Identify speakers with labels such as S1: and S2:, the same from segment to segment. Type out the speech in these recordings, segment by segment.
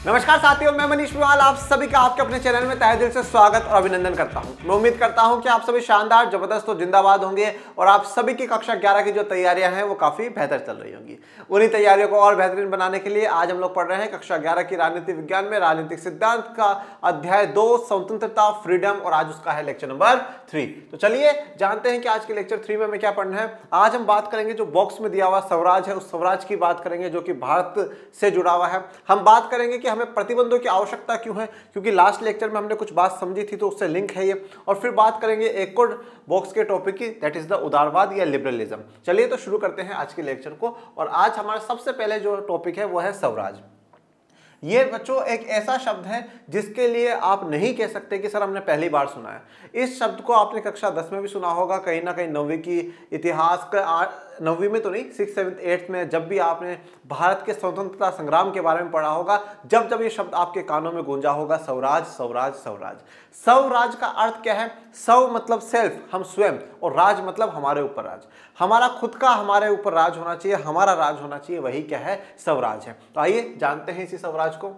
S1: नमस्कार साथियों, मैं मनीष पुवाल आप सभी का आपके अपने चैनल में तहे दिल से स्वागत और अभिनंदन करता हूँ। मैं उम्मीद करता हूँ कि आप सभी शानदार, ज़बरदस्त और जिंदाबाद होंगे और आप सभी की कक्षा 11 की जो तैयारियाँ हैं, वो काफ़ी बेहतर चल रही होंगी। उन्हीं तैयारियों को और बेहतरीन बनाने के लिए आज हम लोग पढ़ रहे हैं कक्षा ग्यारह की राजनीति विज्ञान में राजनीतिक सिद्धांत का अध्याय दो, स्वतंत्रता, फ्रीडम और आज उसका है लेक्चर नंबर थ्री तो चलिए, जानते हैं कि आज के लेक्चर थ्री में हमें क्या पढ़ना है। आज हम बात करेंगे जो बॉक्स में दिया हुआ स्वराज है, उस स्वराज की बात करेंगे जो कि भारत से जुड़ा हुआ है। हम बात करेंगे कि हमें प्रतिबंधों की आवश्यकता क्यों है? क्योंकि लास्ट लेक्चर में हमने कुछ बात समझी थी तो उससे लिंक है ये। और फिर बात करेंगे एक और बॉक्स के टॉपिक की दैट इज़ द उदारवाद या लिबरलिज्म चलिए तो शुरू करते हैं आज के लेक्चर को। और आज हमारा सबसे पहले जो टॉपिक है, वो है स्वराज। ये बच्चों एक ऐसा शब्द है जिसके लिए आप नहीं कह सकते कि सर हमने पहली बार सुना है। इस शब्द को आपने कक्षा दस में भी सुना होगा, कहीं ना कहीं नौवीं की इतिहास का नौवीं में तो नहीं सिक्स सेवन्थ एट्थ में जब भी आपने भारत के स्वतंत्रता संग्राम के बारे में पढ़ा होगा, जब जब ये शब्द आपके कानों में गूंजा होगा, स्वराज स्वराज स्वराज। स्वराज का अर्थ क्या है? सव मतलब सेल्फ, हम स्वयं, और राज मतलब हमारे ऊपर राज। हमारा खुद का हमारे ऊपर राज होना चाहिए, हमारा राज होना चाहिए, वही क्या है? स्वराज है। तो आइए, जानते हैं इसी स्वराज को।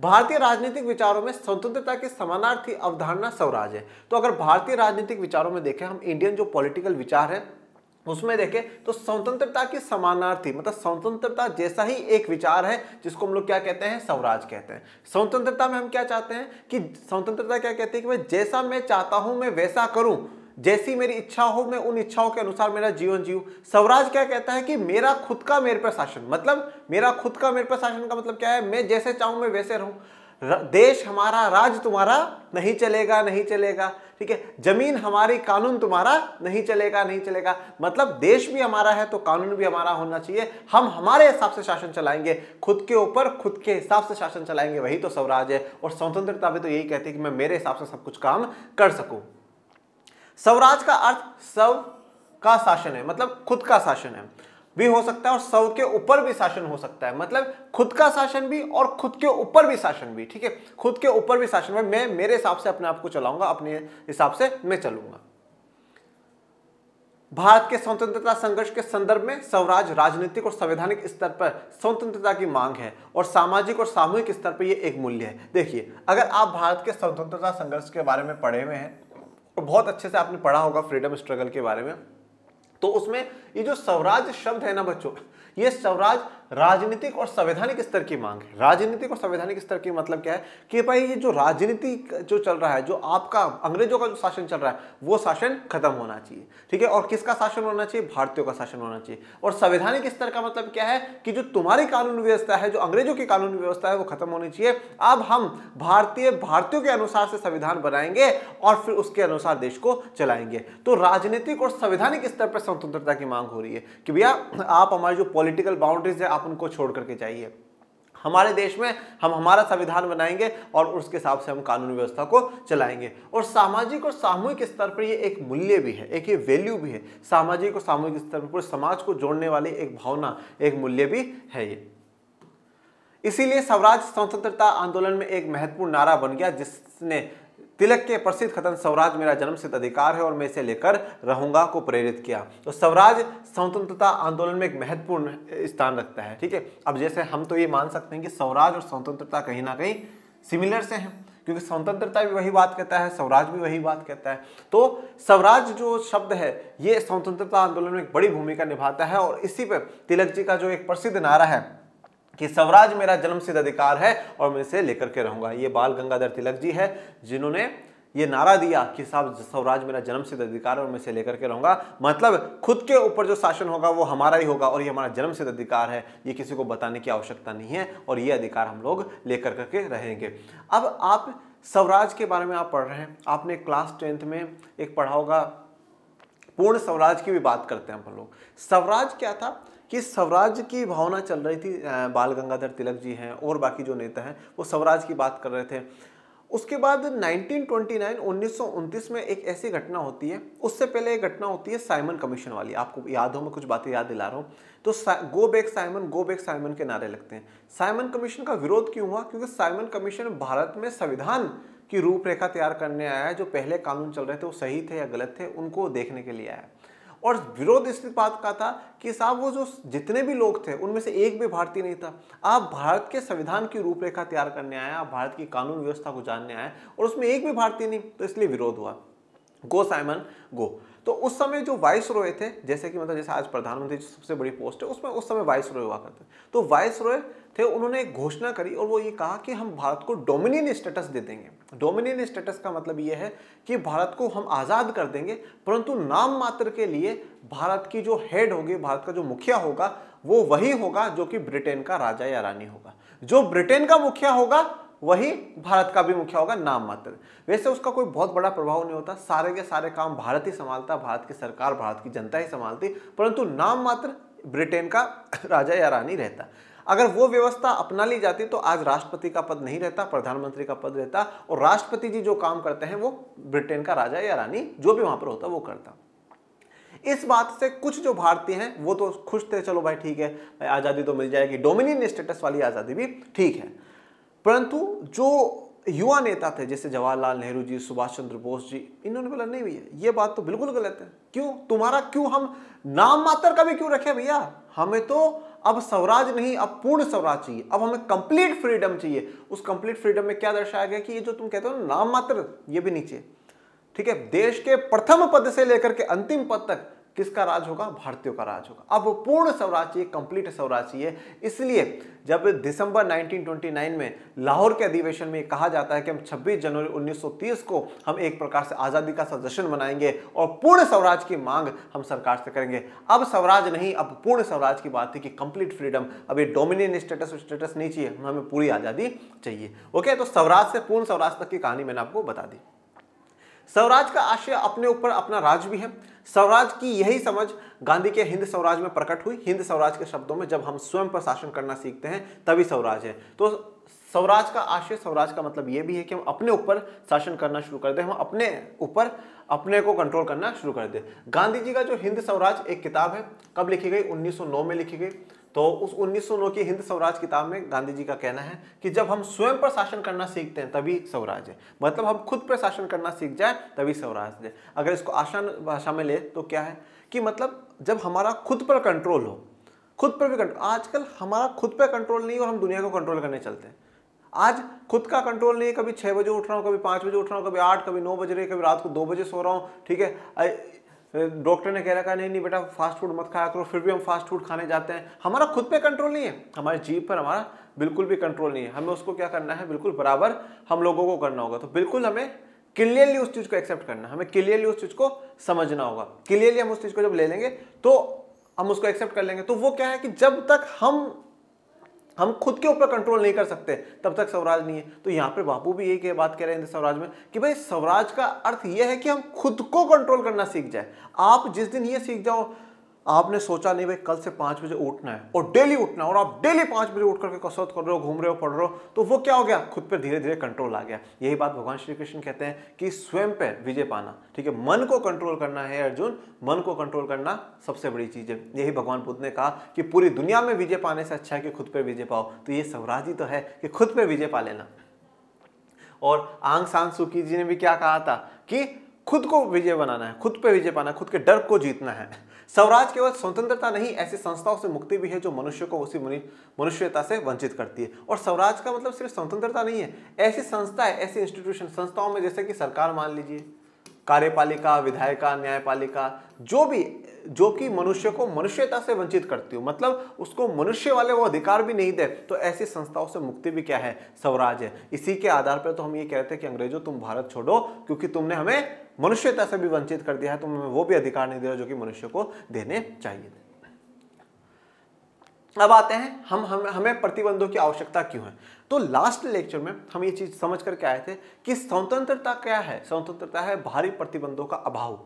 S1: भारतीय राजनीतिक विचारों में स्वतंत्रता की समानार्थी अवधारणा स्वराज है। तो अगर भारतीय राजनीतिक विचारों में देखें, हम इंडियन जो पॉलिटिकल विचार है उसमें देखें तो स्वतंत्रता की समानार्थी मतलब स्वतंत्रता जैसा ही एक विचार है, जिसको हम लोग क्या कहते हैं? स्वराज कहते हैं। स्वतंत्रता में हम क्या चाहते हैं? कि स्वतंत्रता क्या कहती है कि मैं जैसा मैं चाहता हूँ, मैं वैसा करूँ। जैसी मेरी इच्छा हो, मैं उन इच्छाओं के अनुसार मेरा जीवन जीव स्वराज क्या कहता है कि मेरा खुद का मेरे पर शासन मतलब मेरा खुद का मेरे पर शासन का मतलब क्या है? मैं जैसे चाहूँ, मैं वैसे रहूँ। देश हमारा राज तुम्हारा नहीं चलेगा नहीं चलेगा। ठीक है? ज़मीन हमारी, कानून तुम्हारा नहीं चलेगा नहीं चलेगा। मतलब देश भी हमारा है तो कानून भी हमारा होना चाहिए। हम हमारे हिसाब से शासन चलाएँगे। खुद के ऊपर, खुद के हिसाब से शासन चलाएँगे। वही तो स्वराज है। और स्वतंत्रता भी तो यही कहती है कि मैं मेरे हिसाब से सब कुछ काम कर सकूँ। स्वराज का अर्थ स्व का शासन है। मतलब खुद का शासन है। भी हो सकता है और सौ के ऊपर भी शासन हो सकता है। मतलब खुद का शासन भी और खुद के ऊपर भी शासन भी, ठीक है? खुद के ऊपर भी शासन में मैं, मेरे हिसाब से अपने आप को चलाऊँगा, अपने हिसाब से मैं चलूँगा। भारत के स्वतंत्रता संघर्ष के संदर्भ में स्वराज, राजनीतिक और संवैधानिक स्तर पर स्वतंत्रता की मांग है और सामाजिक और सामूहिक स्तर पर यह एक मूल्य है। देखिए, अगर आप भारत के स्वतंत्रता संघर्ष के बारे में पढ़े हुए हैं, और बहुत अच्छे से आपने पढ़ा होगा फ्रीडम स्ट्रगल के बारे में तो उसमें ये जो स्वराज शब्द है ना बच्चों ये स्वराज राजनीतिक और संवैधानिक स्तर की मांग है। राजनीतिक और संवैधानिक स्तर की मतलब क्या है? कि भाई ये जो राजनीति जो चल रहा है, जो आपका, अंग्रेज़ों का जो शासन चल रहा है, वो शासन खत्म होना चाहिए। ठीक है? और किसका शासन होना चाहिए? भारतीयों का शासन होना चाहिए। और संवैधानिक स्तर का मतलब क्या है? कि जो तुम्हारी कानून व्यवस्था है, जो अंग्रेज़ों की कानून व्यवस्था है, वो खत्म होनी चाहिए। अब हम भारतीय, भारतीयों के अनुसार से संविधान बनाएँगे और फिर उसके अनुसार देश को चलाएँगे। तो राजनीतिक और संवैधानिक स्तर पर स्वतंत्रता की मांग हो रही है कि भैया, आप हमारी जो पॉलिटिकल बाउंड्रीज है आप उनको छोड़ करके जाइए। हमारे देश में हम हमारा संविधान बनाएँगे और उसके हिसाब से हम कानून व्यवस्था को चलाएँगे। और सामाजिक और सामूहिक स्तर पर ये एक मूल्य भी है, एक ये वैल्यू भी है। सामाजिक और सामूहिक स्तर पर पूरे समाज को जोड़ने वाली एक भावना, एक मूल्य भी है ये। इसीलिए स्वराज स्वतंत्रता आंदोलन में एक महत्वपूर्ण नारा बन गया, जिसने तिलक के प्रसिद्ध कथन स्वराज मेरा जन्म सिद्ध अधिकार है और मैं इसे लेकर रहूँगा को प्रेरित किया। तो स्वराज स्वतंत्रता आंदोलन में एक महत्वपूर्ण स्थान रखता है, ठीक है? अब जैसे हम तो ये मान सकते हैं कि स्वराज और स्वतंत्रता कहीं ना कहीं सिमिलर से हैं, क्योंकि स्वतंत्रता भी वही बात कहता है, स्वराज भी वही बात कहता है। तो स्वराज जो शब्द है, ये स्वतंत्रता आंदोलन में एक बड़ी भूमिका निभाता है और इसी पर तिलक जी का जो एक प्रसिद्ध नारा है कि स्वराज मेरा जन्म सिद्ध अधिकार है और मैं इसे लेकर के रहूँगा। ये बाल गंगाधर तिलक जी है, जिन्होंने ये नारा दिया कि साहब, स्वराज मेरा जन्म सिद्ध अधिकार है और मैं इसे लेकर के रहूँगा। मतलब खुद के ऊपर जो शासन होगा, वो हमारा ही होगा और ये हमारा जन्म सिद्ध अधिकार है। ये किसी को बताने की आवश्यकता नहीं है और ये अधिकार हम लोग लेकर करके रहेंगे। अब आप स्वराज के बारे में आप पढ़ रहे हैं। आपने क्लास टेंथ में एक पढ़ा होगा, पूर्ण स्वराज की भी बात करते हैं हम लोग। स्वराज क्या था? कि स्वराज की भावना चल रही थी बाल गंगाधर तिलक जी हैं और बाकी जो नेता हैं, वो स्वराज की बात कर रहे थे। उसके बाद 1929 1929 में एक ऐसी घटना होती है। उससे पहले एक घटना होती है साइमन कमीशन वाली। आपको याद हो मैं कुछ बातें याद दिला रहा हूँ। तो go back Simon, go back Simon के नारे लगते हैं। साइमन कमीशन का विरोध क्यों हुआ? क्योंकि साइमन कमीशन भारत में संविधान की रूपरेखा तैयार करने आया है। जो पहले कानून चल रहे थे, वो सही थे या गलत थे, उनको देखने के लिए आया और विरोध इस बात का था कि साहब वो जो जितने भी लोग थे, उनमें से एक भी भारतीय नहीं था। आप भारत के संविधान की रूपरेखा तैयार करने आए आप भारत की कानून व्यवस्था को जानने आए और उसमें एक भी भारतीय नहीं तो इसलिए विरोध हुआ। Go Simon, go. तो उस समय जो वाइस रॉय थे, जैसे कि मतलब जैसे आज प्रधानमंत्री जो सबसे बड़ी पोस्ट है, उसमें उस समय वाइस रॉय हुआ करते तो वाइस रॉय थे, उन्होंने एक घोषणा करी और वो ये कहा कि हम भारत को डोमिनियन स्टेटस दे देंगे। डोमिनियन स्टेटस का मतलब ये है कि भारत को हम आज़ाद कर देंगे, परंतु नाम मात्र के लिए भारत की जो हेड होगी, भारत का जो मुखिया होगा, वो वही होगा जो कि ब्रिटेन का राजा या रानी होगा। जो ब्रिटेन का मुखिया होगा वही भारत का भी मुखिया होगा नाम मात्र। वैसे उसका कोई बहुत बड़ा प्रभाव नहीं होता। सारे के सारे काम भारत ही संभालता, भारत की सरकार भारत की जनता ही संभालती, परंतु नाम मात्र ब्रिटेन का राजा या रानी रहता। अगर वो व्यवस्था अपना ली जाती तो आज राष्ट्रपति का पद नहीं रहता, प्रधानमंत्री का पद रहता और राष्ट्रपति जी जो काम करते हैं वो ब्रिटेन का राजा या रानी जो भी वहाँ पर होता वो करता। इस बात से कुछ जो भारतीय हैं वो तो खुश थे, चलो भाई ठीक है आज़ादी तो मिल जाएगी। डोमिनियन स्टेटस वाली आज़ादी भी ठीक है। परंतु जो युवा नेता थे, जैसे जवाहरलाल नेहरू जी, सुभाष चंद्र बोस जी, इन्होंने बोला, नहीं भैया, ये बात तो बिल्कुल गलत है। क्यों? तुम्हारा क्यों हम नाम मात्र का भी क्यों रखे भैया? हमें तो अब स्वराज नहीं, अब पूर्ण स्वराज चाहिए। अब हमें कंप्लीट फ्रीडम चाहिए। उस कंप्लीट फ्रीडम में क्या दर्शाया गया कि ये जो तुम कहते हो नाम मात्र, ये भी नीचे। ठीक है? देश के प्रथम पद से लेकर के अंतिम पद तक किसका राज होगा? भारतीयों का राज होगा। अब पूर्ण स्वराज चाहिए कंप्लीट स्वराज चाहिए इसलिए जब दिसंबर 1929 में लाहौर के अधिवेशन में कहा जाता है कि हम 26 जनवरी 1930 को हम एक प्रकार से आज़ादी का जश्न मनाएँगे और पूर्ण स्वराज की मांग हम सरकार से करेंगे। अब स्वराज नहीं, अब पूर्ण स्वराज की बात थी कि कंप्लीट फ्रीडम अब ये डोमिनियन स्टेटस स्टेटस नहीं चाहिए, हमें पूरी आज़ादी चाहिए। ओके तो स्वराज से पूर्ण स्वराज तक की कहानी मैंने आपको बता दी। स्वराज का आशय अपने ऊपर अपना राज भी है। स्वराज की यही समझ गांधी के हिंद स्वराज में प्रकट हुई। हिंद स्वराज के शब्दों में जब हम स्वयं पर शासन करना सीखते हैं, तभी स्वराज है। तो स्वराज का आशय, स्वराज का मतलब यह भी है कि हम अपने ऊपर शासन करना शुरू कर दें। हम अपने ऊपर अपने को कंट्रोल करना शुरू कर दें। गांधी जी का जो हिंद स्वराज एक किताब है, कब लिखी गई? 1909 में लिखी गई। तो उस 1909 की हिंद स्वराज किताब में गांधी जी का कहना है कि जब हम स्वयं पर शासन करना सीखते हैं, तभी स्वराज है। मतलब हम खुद पर शासन करना सीख जाए, तभी स्वराज है। अगर इसको आसान भाषा में ले तो क्या है कि मतलब जब हमारा खुद पर कंट्रोल हो, खुद पर भी कंट्रोल आजकल हमारा खुद पर कंट्रोल नहीं और हम दुनिया को कंट्रोल करने चलते हैं। आज खुद का कंट्रोल नहीं है, कभी छः बजे उठ रहा हूँ, कभी पाँच बजे उठ रहा हूँ, कभी आठ, कभी नौ बज रहे कभी रात को दो बजे सो रहा हूँ, ठीक है? डॉक्टर ने कह रखा नहीं नहीं बेटा फास्ट फ़ूड मत खाया करो, फिर भी हम फास्ट फ़ूड खाने जाते हैं। हमारा खुद पे कंट्रोल नहीं है। हमारे जीप पर हमारा बिल्कुल भी कंट्रोल नहीं है। हमें उसको क्या करना है? बिल्कुल बराबर हम लोगों को करना होगा। तो बिल्कुल हमें क्लियरली उस चीज़ को एक्सेप्ट करना हमें क्लियरली उस चीज़ को समझना होगा। क्लियरली हम उस चीज़ को जब ले लेंगे तो हम उसको एक्सेप्ट कर लेंगे। तो वो क्या है कि जब तक हम हम खुद के ऊपर कंट्रोल नहीं कर सकते, तब तक स्वराज नहीं है। तो यहाँ पे बापू भी यही बात कह रहे हैं स्वराज में कि भाई स्वराज का अर्थ यह है कि हम खुद को कंट्रोल करना सीख जाए। आप जिस दिन ये सीख जाओ आपने सोचा नहीं भाई, कल से पाँच बजे उठना है। और डेली उठना है, और आप डेली पाँच बजे उठ करके कसरत कर रहे हो, घूम रहे हो, पढ़ रहे हो तो वो क्या हो गया? खुद पर धीरे धीरे कंट्रोल आ गया। यही बात भगवान श्री कृष्ण कहते हैं कि स्वयं पर विजय पाना। ठीक है, मन को कंट्रोल करना है अर्जुन। मन को कंट्रोल करना सबसे बड़ी चीज़ है। यही भगवान बुद्ध ने कहा कि पूरी दुनिया में विजय पाने से अच्छा है कि खुद पर विजय पाओ। तो ये स्वराज ही तो है कि खुद पर विजय पा लेना। और आंग सांग सुकी जी ने भी क्या कहा था कि खुद को विजय बनाना है, खुद पे विजय पाना है, खुद के डर को जीतना है। स्वराज केवल स्वतंत्रता नहीं, ऐसी संस्थाओं से मुक्ति भी है जो मनुष्य को उसी मनुष्यता से वंचित करती है। और स्वराज का मतलब सिर्फ़ स्वतंत्रता नहीं है, ऐसी संस्था है ऐसी इंस्टीट्यूशन संस्थाओं में जैसे कि सरकार मान लीजिए, कार्यपालिका, विधायिका, न्यायपालिका, जो भी जो कि मनुष्य को मनुष्यता से वंचित करती हो। मतलब उसको मनुष्य वाले वो अधिकार भी नहीं दे। तो ऐसी संस्थाओं से मुक्ति भी क्या है? स्वराज है। इसी के आधार पर तो हम ये कहते हैं कि अंग्रेज़ों, तुम भारत छोड़ो, क्योंकि तुमने हमें मनुष्यता से भी वंचित कर दिया है। तुम हमें वो भी अधिकार नहीं दे रहे जो कि मनुष्य को देने चाहिए अब आते हैं। हम हम, हमें प्रतिबंधों की आवश्यकता क्यों है? तो लास्ट लेक्चर में हम ये चीज़ समझ करके आए थे कि स्वतंत्रता क्या है? स्वतंत्रता है भारी प्रतिबंधों का अभाव।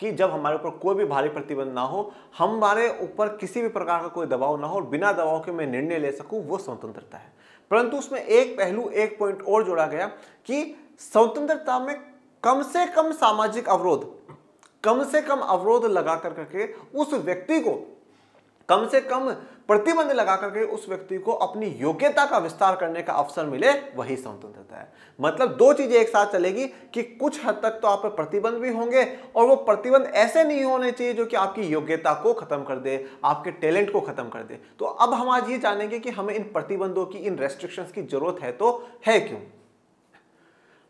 S1: कि जब हमारे ऊपर कोई भी भारी प्रतिबंध ना हो, हमारे ऊपर किसी भी प्रकार का कोई दबाव ना हो और बिना दबाव के मैं निर्णय ले सकूँ, वो स्वतंत्रता है। परंतु उसमें एक पहलू, एक पॉइंट और जोड़ा गया कि स्वतंत्रता में कम से कम सामाजिक अवरोध, कम से कम अवरोध लगा कर करके उस व्यक्ति को कम से कम प्रतिबंध लगा करके उस व्यक्ति को अपनी योग्यता का विस्तार करने का अवसर मिले, वही स्वतंत्रता है। मतलब दो चीज़ें एक साथ चलेगी कि कुछ हद तक तो आप पर प्रतिबंध भी होंगे और वो प्रतिबंध ऐसे नहीं होने चाहिए जो कि आपकी योग्यता को खत्म कर दे, आपके टैलेंट को खत्म कर दे। तो अब हम आज ये जानेंगे कि हमें इन प्रतिबंधों की, इन रेस्ट्रिक्शंस की ज़रूरत है तो है क्यों?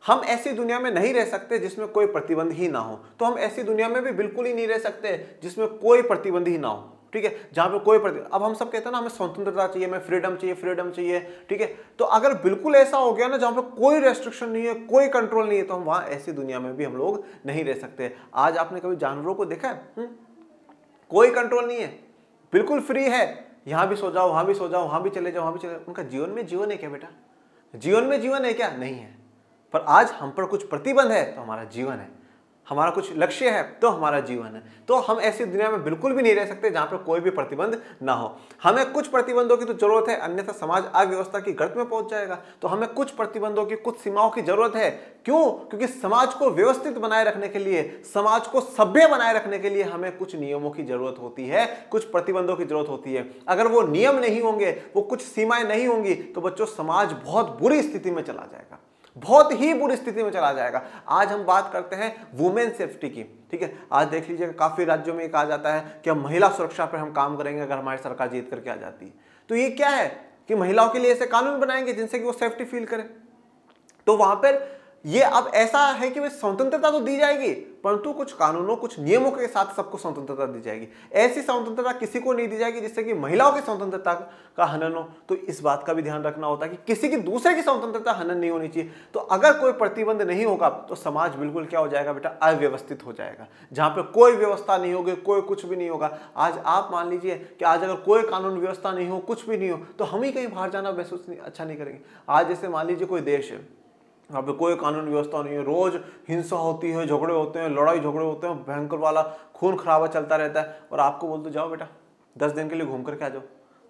S1: हम ऐसी दुनिया में नहीं रह सकते जिसमें कोई प्रतिबंध ही ना हो। तो हम ऐसी दुनिया में भी बिल्कुल ही नहीं रह सकते जिसमें कोई प्रतिबंध ही ना हो। ठीक है? जहाँ पे कोई प्रति, अब हम सब कहते हैं ना, हमें स्वतंत्रता चाहिए, हमें फ्रीडम चाहिए फ्रीडम चाहिए, ठीक है? तो अगर बिल्कुल ऐसा हो गया ना, जहाँ पे कोई रेस्ट्रिक्शन नहीं है, कोई कंट्रोल नहीं है तो हम वहाँ ऐसी दुनिया में भी हम लोग नहीं रह सकते। आज आपने कभी जानवरों को देखा है? हुँ? कोई कंट्रोल नहीं है। बिल्कुल फ्री है। यहाँ भी सो जाओ, वहाँ भी सो जाओ, वहाँ भी चले जाओ, वहाँ भी चले उनका जीवन में जीवन है क्या बेटा? जीवन में जीवन है क्या? नहीं है। पर आज हम पर कुछ प्रतिबंध है तो हमारा जीवन है। हमारा कुछ लक्ष्य है तो हमारा जीवन है। तो हम ऐसी दुनिया में बिल्कुल भी नहीं रह सकते जहाँ पर कोई भी प्रतिबंध ना हो। हमें कुछ प्रतिबंधों की तो ज़रूरत है, अन्यथा समाज अव्यवस्था की गर्त में पहुँच जाएगा। तो हमें कुछ प्रतिबंधों की, कुछ सीमाओं की ज़रूरत है। क्यों? क्योंकि समाज को व्यवस्थित बनाए रखने के लिए, समाज को सभ्य बनाए रखने के लिए हमें कुछ नियमों की ज़रूरत होती है, कुछ प्रतिबंधों की ज़रूरत होती है। अगर वो नियम नहीं होंगे, वो कुछ सीमाएँ नहीं होंगी तो बच्चों, समाज बहुत बुरी स्थिति में चला जाएगा। बहुत ही बुरी स्थिति में चला जाएगा। आज हम बात करते हैं वुमेन सेफ्टी की, ठीक है? आज देख लीजिए काफ़ी राज्यों में कहा जाता है कि हम महिला सुरक्षा पर हम काम करेंगे अगर हमारी सरकार जीत करके आ जाती है। तो ये क्या है कि महिलाओं के लिए ऐसे कानून बनाएँगे जिनसे कि वो सेफ्टी फील करें? तो वहाँ पर ये अब ऐसा है कि स्वतंत्रता तो दी जाएगी, परंतु कुछ कानूनों, कुछ नियमों के साथ सबको स्वतंत्रता दी जाएगी। ऐसी स्वतंत्रता किसी को नहीं दी जाएगी जिससे कि महिलाओं की स्वतंत्रता का हनन हो। तो इस बात का भी ध्यान रखना होता है कि किसी की दूसरे की स्वतंत्रता हनन नहीं होनी चाहिए। तो अगर कोई प्रतिबंध नहीं होगा तो समाज बिल्कुल क्या हो जाएगा बेटा? अव्यवस्थित हो जाएगा। जहाँ पर कोई व्यवस्था नहीं होगी, कोई कुछ भी नहीं होगा। आज आप मान लीजिए कि आज अगर कोई कानून व्यवस्था नहीं हो, कुछ भी नहीं हो तो हम ही कहीं बाहर जाना महसूस अच्छा नहीं करेंगे। आज जैसे मान लीजिए कोई देश है वहाँ पे कोई कानून व्यवस्था नहीं है। रोज हिंसा होती है, झगड़े होते हैं, लड़ाई झगड़े होते हैं, भयंकर वाला खून खराबा चलता रहता है। और आपको बोल दो, जाओ बेटा, दस दिन के लिए घूम करके आ जाओ।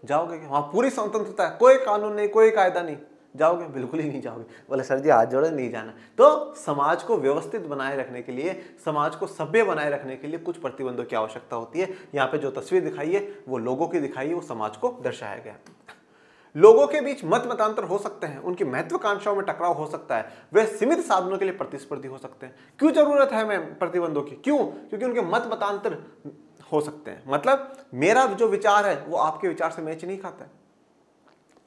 S1: जाओगे क्या? वहाँ पूरी स्वतंत्रता है। कोई कानून नहीं, कोई कायदा नहीं। जाओगे? बिल्कुल ही नहीं जाओगे। बोले, सर जी, हाथ जोड़े, नहीं जाना। तो समाज को व्यवस्थित बनाए रखने के लिए, समाज को सभ्य बनाए रखने के लिए कुछ प्रतिबंधों की आवश्यकता होती है। यहाँ पे जो तस्वीर दिखाई है, वो लोगों की दिखाई है, वो समाज को दर्शाया गया। लोगों के बीच मत मतांतर हो सकते हैं, उनकी महत्वाकांक्षाओं में टकराव हो सकता है, वे सीमित साधनों के लिए प्रतिस्पर्धी हो सकते हैं। क्यों ज़रूरत है हमें प्रतिबंधों की? क्यों? क्योंकि उनके मत मतांतर हो सकते हैं। मतलब मेरा जो विचार है, वो आपके विचार से मैच नहीं खाता है।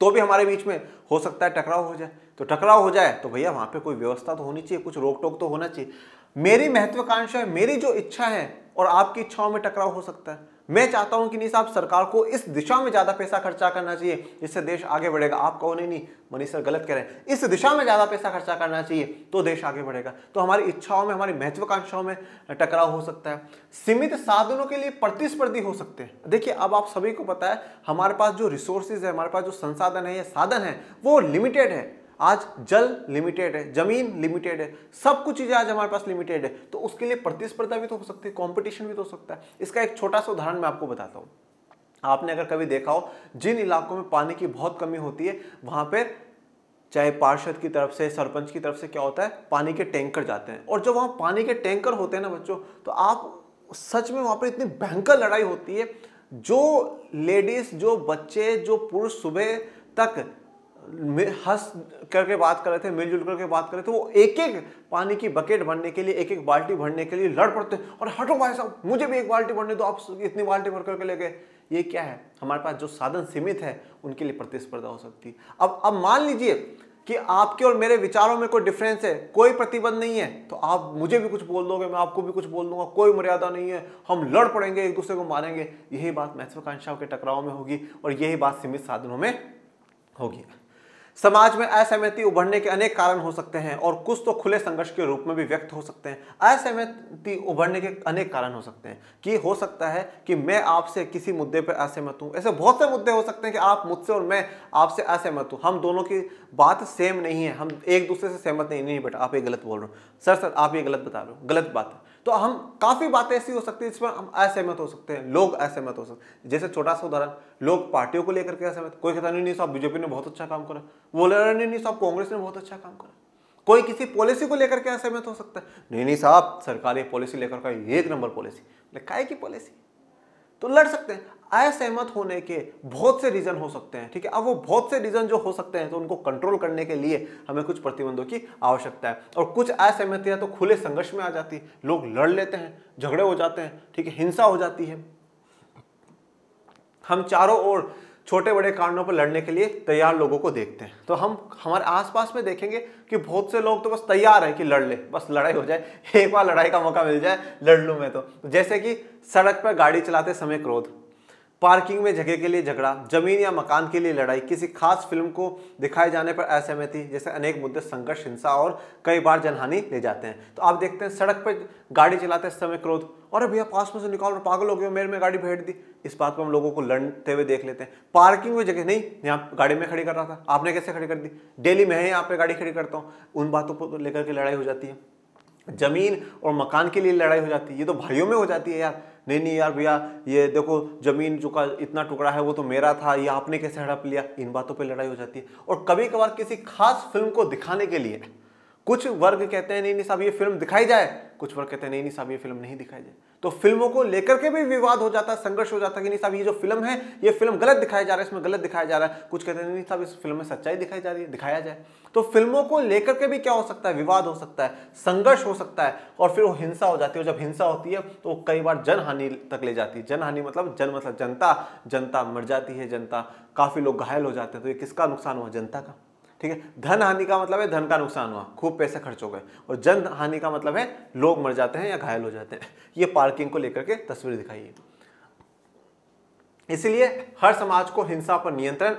S1: तो भी हमारे बीच में हो सकता है टकराव हो जाए। तो टकराव हो जाए तो भैया वहाँ पे कोई व्यवस्था तो होनी चाहिए, कुछ रोक टोक तो होना चाहिए। मेरी महत्वाकांक्षा मेरी जो इच्छा है, और आपकी इच्छाओं में टकराव हो सकता है। मैं चाहता हूँ कि नहीं साहब, सरकार को इस दिशा में ज़्यादा पैसा खर्चा करना चाहिए। जिससे देश आगे बढ़ेगा। आप कहो, नहीं नहीं, मनीष सर गलत कह रहे हैं। इस दिशा में ज़्यादा पैसा खर्चा करना चाहिए तो देश आगे बढ़ेगा। तो हमारी इच्छाओं में, हमारी महत्वाकांक्षाओं में टकराव हो सकता है। सीमित साधनों के लिए प्रतिस्पर्धी हो सकते हैं। देखिए, अब आप सभी को पता है, हमारे पास जो रिसोर्सेज है, हमारे पास जो संसाधन है या साधन है, वो लिमिटेड है। आज जल लिमिटेड है, ज़मीन लिमिटेड है, सब कुछ चीज़ें आज हमारे पास लिमिटेड है तो उसके लिए प्रतिस्पर्धा भी तो हो सकती है कॉम्पिटिशन भी तो हो सकता है। इसका एक छोटा सा उदाहरण मैं आपको बताता हूँ। आपने अगर कभी देखा हो, जिन इलाकों में पानी की बहुत कमी होती है, वहाँ पर चाहे पार्षद की तरफ़ से, सरपंच की तरफ़ से क्या होता है, पानी के टैंकर जाते हैं। और जब वहाँ पानी के टैंकर होते हैं ना बच्चों तो आप सच में वहाँ पर इतनी भयंकर लड़ाई होती है, जो लेडीज़ जो बच्चे, जो पुरुष सुबह तक हंस करके बात कर रहे थे, मिलजुल करके बात कर रहे थे, वो एक एक पानी की बकेट भरने के लिए एक एक बाल्टी भरने के लिए लड़ पड़ते और हटो भाई साहब, मुझे भी एक बाल्टी भरने दो, आप इतनी बाल्टी भर करके ले गए। ये क्या है? हमारे पास जो साधन सीमित है, उनके लिए प्रतिस्पर्धा हो सकती है। अब अब मान लीजिए कि आपके और मेरे विचारों में कोई डिफरेंस है, कोई प्रतिबंध नहीं है तो आप मुझे भी कुछ बोल दोगे, मैं आपको भी कुछ बोल दूँगा, कोई मर्यादा नहीं है। हम लड़ पड़ेंगे, एक दूसरे को मारेंगे, यही बात महत्वाकांक्षाओं के टकराव में होगी, और यही बात सीमित साधनों में होगी। समाज में असहमति उभरने के अनेक कारण हो सकते हैं और कुछ तो खुले संघर्ष के रूप में भी व्यक्त हो सकते हैं। असहमति उभरने के अनेक कारण हो सकते हैं कि हो सकता है कि मैं आपसे किसी मुद्दे पर असहमत हूँ। ऐसे बहुत से मुद्दे हो सकते हैं कि आप मुझसे और मैं आपसे असहमत हूँ। हम दोनों की बात सेम नहीं है। हम एक दूसरे से सहमत नहीं नहीं बेटा, आप ये गलत बोल रहे हो। सर सर, आप ये गलत बता रहे हो। गलत बात है। तो हम काफ़ी बातें ऐसी हो सकती है जिस पर हम असहमत हो सकते हैं, लोग असहमत हो सकते हैं। जैसे छोटा सा उदाहरण, लोग पार्टियों को लेकर के असहमत, कोई कहता, नहीं साहब, बीजेपी ने बहुत अच्छा काम करा। बोले नहीं नहीं, साहब, कांग्रेस ने बहुत अच्छा काम करा। कोई किसी पॉलिसी को लेकर के असहमत हो सकता है। नहीं नहीं, साहब, सरकार ये पॉलिसी लेकर का एक नंबर पॉलिसी। काय की पॉलिसी? तो लड़ सकते हैं। असहमत होने के बहुत से रीजन हो सकते हैं, ठीक है? अब वो बहुत से रीजन जो हो सकते हैं तो उनको कंट्रोल करने के लिए हमें कुछ प्रतिबंधों की आवश्यकता है। और कुछ असहमतियाँ तो खुले संघर्ष में आ जाती लोग लड़ लेते हैं, झगड़े हो जाते हैं, ठीक है? हिंसा हो जाती है। हम चारों ओर छोटे बड़े कारणों पर लड़ने के लिए तैयार लोगों को देखते हैं। तो हम, हमारे आसपास में देखेंगे कि बहुत से लोग तो बस तैयार हैं कि लड़ ले, बस लड़ाई हो जाए, एक बार लड़ाई का मौका मिल जाए लड़ लूँ मैं तो। जैसे कि सड़क पर गाड़ी चलाते समय क्रोध। पार्किंग में जगह के लिए झगड़ा, ज़मीन या मकान के लिए लड़ाई, किसी खास फ़िल्म को दिखाए जाने पर असहमति, जैसे अनेक मुद्दे, संघर्ष, हिंसा और कई बार जनहानि ले जाते हैं। तो आप देखते हैं, सड़क पर गाड़ी चलाते समय क्रोध अरे भैया पास में से निकाल पागल हो गया मेरे में गाड़ी भेज दी। इस बात को हम लोगों को लड़ते हुए देख लेते हैं। पार्किंग में जगह नहीं, यहाँ गाड़ी में खड़ी कर रहा था। आपने कैसे खड़ी कर दी? डेली मैं यहाँ पे गाड़ी खड़ी करता हूँ। उन बातों को लेकर के लड़ाई हो जाती है। ज़मीन और मकान के लिए लड़ाई हो जाती है। ये तो भाइयों में हो जाती है यार। नहीं नहीं यार भैया, ये देखो, ज़मीन जो का इतना टुकड़ा है, वो तो मेरा था, ये आपने कैसे हड़प लिया? इन बातों पे लड़ाई हो जाती है। और कभी कभार किसी खास फ़िल्म को दिखाने के लिए कुछ वर्ग कहते हैं, नहीं नहीं साहब, ये फ़िल्म दिखाई जाए। कुछ वर्ग कहते हैं, नहीं नहीं साहब, ये फ़िल्म नहीं दिखाई जाए। तो फ़िल्मों को लेकर के भी विवाद हो जाता है संघर्ष हो जाता है कि नहीं साहब, ये जो फ़िल्म है, ये फ़िल्म गलत दिखाया जा रहा है, इसमें गलत दिखाया जा रहा है। कुछ कहते हैं, नहीं साहब, इस फ़िल्म में सच्चाई दिखाई जा रही है, दिखाया जाए। तो फ़िल्मों को लेकर के भी क्या हो सकता है? विवाद हो सकता है, संघर्ष हो सकता है, और फिर वो हिंसा हो जाती है। और जब हिंसा होती है तो कई बार जनहानि तक ले जाती है। जनहानि मतलब जन मतलब जनता जनता मर जाती है, जनता, काफ़ी लोग घायल हो जाते हैं तो ये किसका नुकसान हुआ? जनता का। ठीक है? धन हानि का मतलब है धन का नुकसान हुआ, खूब पैसे खर्च हो गए। और जन हानि का मतलब है लोग मर जाते हैं या घायल हो जाते हैं। ये पार्किंग को लेकर के तस्वीर दिखाई है। इसलिए हर समाज को हिंसा पर नियंत्रण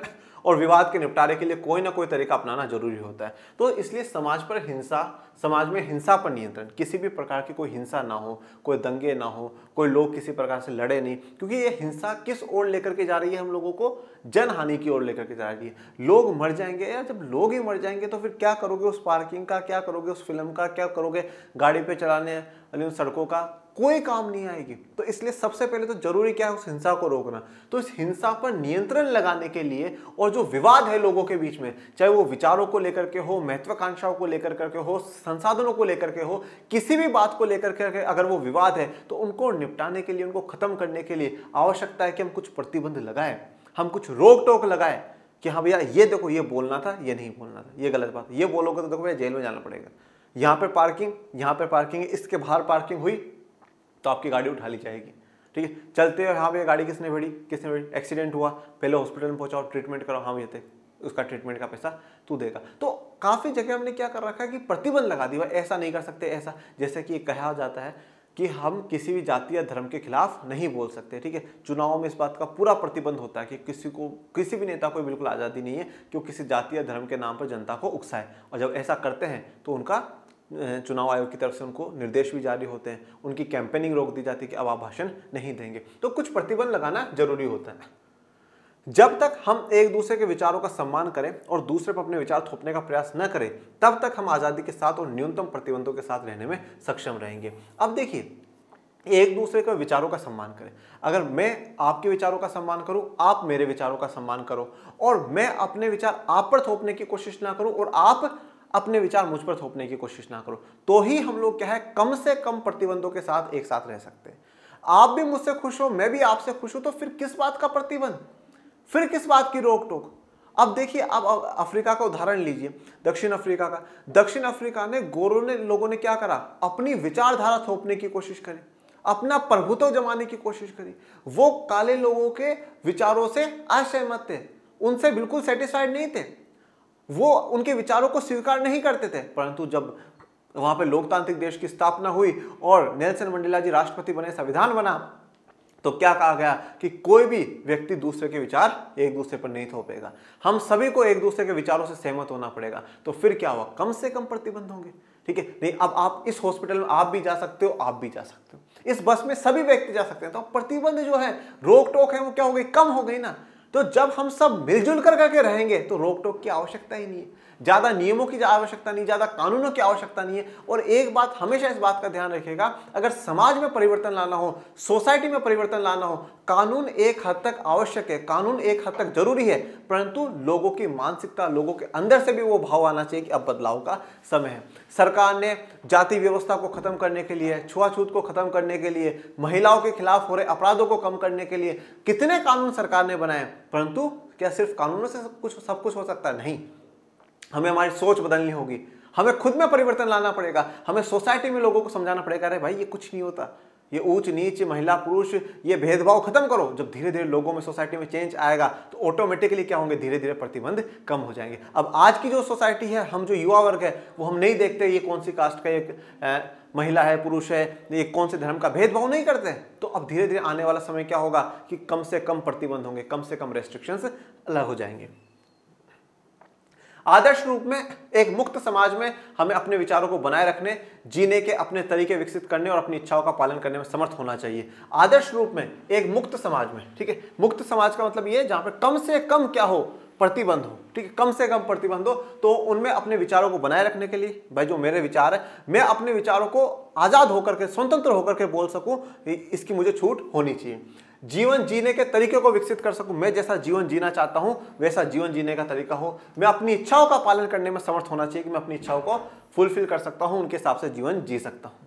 S1: और विवाद के निपटारे के लिए कोई ना कोई तरीका अपनाना ज़रूरी होता है। तो इसलिए समाज पर हिंसा, समाज में हिंसा पर नियंत्रण, किसी भी प्रकार की कोई हिंसा ना हो, कोई दंगे ना हो, कोई लोग किसी प्रकार से लड़े नहीं, क्योंकि ये हिंसा किस ओर लेकर के जा रही है हम लोगों को? जन हानि की ओर लेकर के जा रही है। लोग मर जाएँगे या जब लोग ही मर जाएँगे तो फिर क्या करोगे उस पार्किंग का, क्या करोगे उस फ़िल्म का, क्या करोगे गाड़ी पे चलाने वाली सड़कों का? कोई काम नहीं आएगी। तो इसलिए सबसे पहले तो ज़रूरी क्या है उस हिंसा को रोकना। तो इस हिंसा पर नियंत्रण लगाने के लिए और जो विवाद है लोगों के बीच में, चाहे वो विचारों को लेकर के हो, महत्वाकांक्षाओं को लेकर करके हो, संसाधनों को लेकर के हो, किसी भी बात को लेकर के अगर वो विवाद है तो उनको निपटाने के लिए, उनको खत्म करने के लिए आवश्यकता है कि हम कुछ प्रतिबंध लगाए, हम कुछ रोक टोक लगाए कि हाँ भैया, ये देखो, ये बोलना था, ये नहीं बोलना था, ये गलत बात। ये बोलोगे तो देखो भैया, जेल में जाना पड़ेगा। यहाँ पर पार्किंग, यहाँ पर पार्किंग, इसके बाहर पार्किंग हुई तो आपकी गाड़ी उठा ली जाएगी। ठीक है? चलते हो हाँ भैया, गाड़ी किसने भेड़ी किसने भेड़ी एक्सीडेंट हुआ। पहले हॉस्पिटल में पहुंचाओ ट्रीटमेंट करो हाँ भैया उसका ट्रीटमेंट का पैसा तू देगा। तो काफ़ी जगह हमने क्या कर रखा है कि प्रतिबंध लगा दिया। ऐसा नहीं कर सकते, ऐसा। जैसे कि कहा जाता है कि हम किसी भी जाति या धर्म के खिलाफ नहीं बोल सकते, ठीक है? चुनाव में इस बात का पूरा प्रतिबंध होता है कि किसी को, किसी भी नेता को बिल्कुल आज़ादी नहीं है कि वो किसी जाति या धर्म के नाम पर जनता को उकसाए। और जब ऐसा करते हैं तो उनका चुनाव आयोग की तरफ़ से उनको निर्देश भी जारी होते हैं। उनकी कैंपेनिंग रोक दी जाती है कि अब आप भाषण नहीं देंगे। तो कुछ प्रतिबंध लगाना ज़रूरी होता है। जब तक हम एक दूसरे के विचारों का सम्मान करें और दूसरे पर अपने विचार थोपने का प्रयास न करें, तब तक हम आज़ादी के साथ और न्यूनतम प्रतिबंधों के साथ रहने में सक्षम रहेंगे। अब देखिए, एक दूसरे के विचारों का सम्मान करें। अगर मैं आपके विचारों का सम्मान करूँ, आप मेरे विचारों का सम्मान करो और मैं अपने विचार आप पर थोपने की कोशिश ना करूँ और आप अपने विचार मुझ पर थोपने की कोशिश ना करो। तो ही हम लोग क्या है, कम से कम प्रतिबंधों के साथ एक साथ रह सकते हैं। आप भी मुझसे खुश हो, मैं भी आपसे खुश हूँ तो फिर किस बात का प्रतिबंध? फिर किस बात की रोक टोक अब देखिए, अब अफ्रीका का उदाहरण लीजिए, दक्षिण अफ्रीका का। दक्षिण अफ्रीका ने गोरों ने, लोगों ने क्या करा? अपनी विचारधारा थोपने की कोशिश करी, अपना प्रभुत्व जमाने की कोशिश करी। वो काले लोगों के विचारों से असहमत थे, उनसे बिल्कुल सेटिस्फाइड नहीं थे। वो उनके विचारों को स्वीकार नहीं करते थे। परंतु जब वहाँ पे लोकतांत्रिक देश की स्थापना हुई और नेल्सन मंडेला जी राष्ट्रपति बने, संविधान बना तो क्या कहा गया कि कोई भी व्यक्ति दूसरे के विचार एक दूसरे पर नहीं थोपेगा। हम सभी को एक दूसरे के विचारों से सहमत होना पड़ेगा। तो फिर क्या हुआ? कम से कम प्रतिबंध होंगे। ठीक है? नहीं, अब आप इस हॉस्पिटल में आप भी जा सकते हो, आप भी जा सकते हो। इस बस में सभी व्यक्ति जा सकते हैं। तो प्रतिबंध जो है रोक टोक है, वो क्या हो गई? कम हो गई ना। तो जब हम सब मिलजुल कर करके रहेंगे तो रोक टोक की आवश्यकता ही नहीं है। ज़्यादा नियमों की आवश्यकता नहीं, ज़्यादा कानूनों की आवश्यकता नहीं है। और एक बात हमेशा इस बात का ध्यान रखिएगा, अगर समाज में परिवर्तन लाना हो, सोसाइटी में परिवर्तन लाना हो, कानून एक हद तक आवश्यक है, कानून एक हद तक ज़रूरी है, परंतु लोगों की मानसिकता, लोगों के अंदर से भी वो भाव आना चाहिए कि अब बदलाव का समय है। सरकार ने जाति व्यवस्था को खत्म करने के लिए, छुआछूत को खत्म करने के लिए, महिलाओं के खिलाफ हो रहे अपराधों को कम करने के लिए कितने कानून सरकार ने बनाए, परंतु क्या सिर्फ़ कानूनों से सब कुछ सब कुछ हो सकता? है नहीं। हमें हमारी सोच बदलनी होगी। हमें खुद में परिवर्तन लाना पड़ेगा। हमें सोसाइटी में लोगों को समझाना पड़ेगा, अरे भाई, ये कुछ नहीं होता। ये ऊंच, नीच, महिला, पुरुष, ये भेदभाव खत्म करो। जब धीरे धीरे लोगों में सोसाइटी में चेंज आएगा तो ऑटोमेटिकली क्या होंगे? धीरे धीरे प्रतिबंध कम हो जाएँगे। अब आज की जो सोसाइटी है, हम जो युवा वर्ग है, वो हम नहीं देखते, ये कौन सी कास्ट का एक महिला है, पुरुष है, ये कौन से धर्म का भेदभाव नहीं करते तो अब धीरे धीरे आने वाला समय क्या होगा कि कम से कम प्रतिबंध होंगे, कम से कम रेस्ट्रिक्शंस अलग हो जाएँगे। आदर्श रूप में, एक मुक्त समाज में हमें अपने विचारों को बनाए रखने, जीने के अपने तरीके विकसित करने और अपनी इच्छाओं का पालन करने में समर्थ होना चाहिए। आदर्श रूप में, एक मुक्त समाज में, ठीक है? मुक्त समाज का मतलब ये जहाँ पर कम से कम क्या हो? प्रतिबंध हो, ठीक है? कम से कम प्रतिबंध हो तो उनमें अपने विचारों को बनाए रखने के लिए, भाई जो मेरे विचार है, मैं अपने विचारों को आज़ाद होकर के, स्वतंत्र होकर के बोल सकूँ इसकी मुझे छूट होनी चाहिए। जीवन जीने के तरीके को विकसित कर सकूँ। मैं जैसा जीवन जीना चाहता हूँ, वैसा जीवन जीने का तरीका हो। मैं अपनी इच्छाओं का पालन करने में समर्थ होना चाहिए कि मैं अपनी इच्छाओं को फुलफिल कर सकता हूँ, उनके हिसाब से जीवन जी सकता हूँ।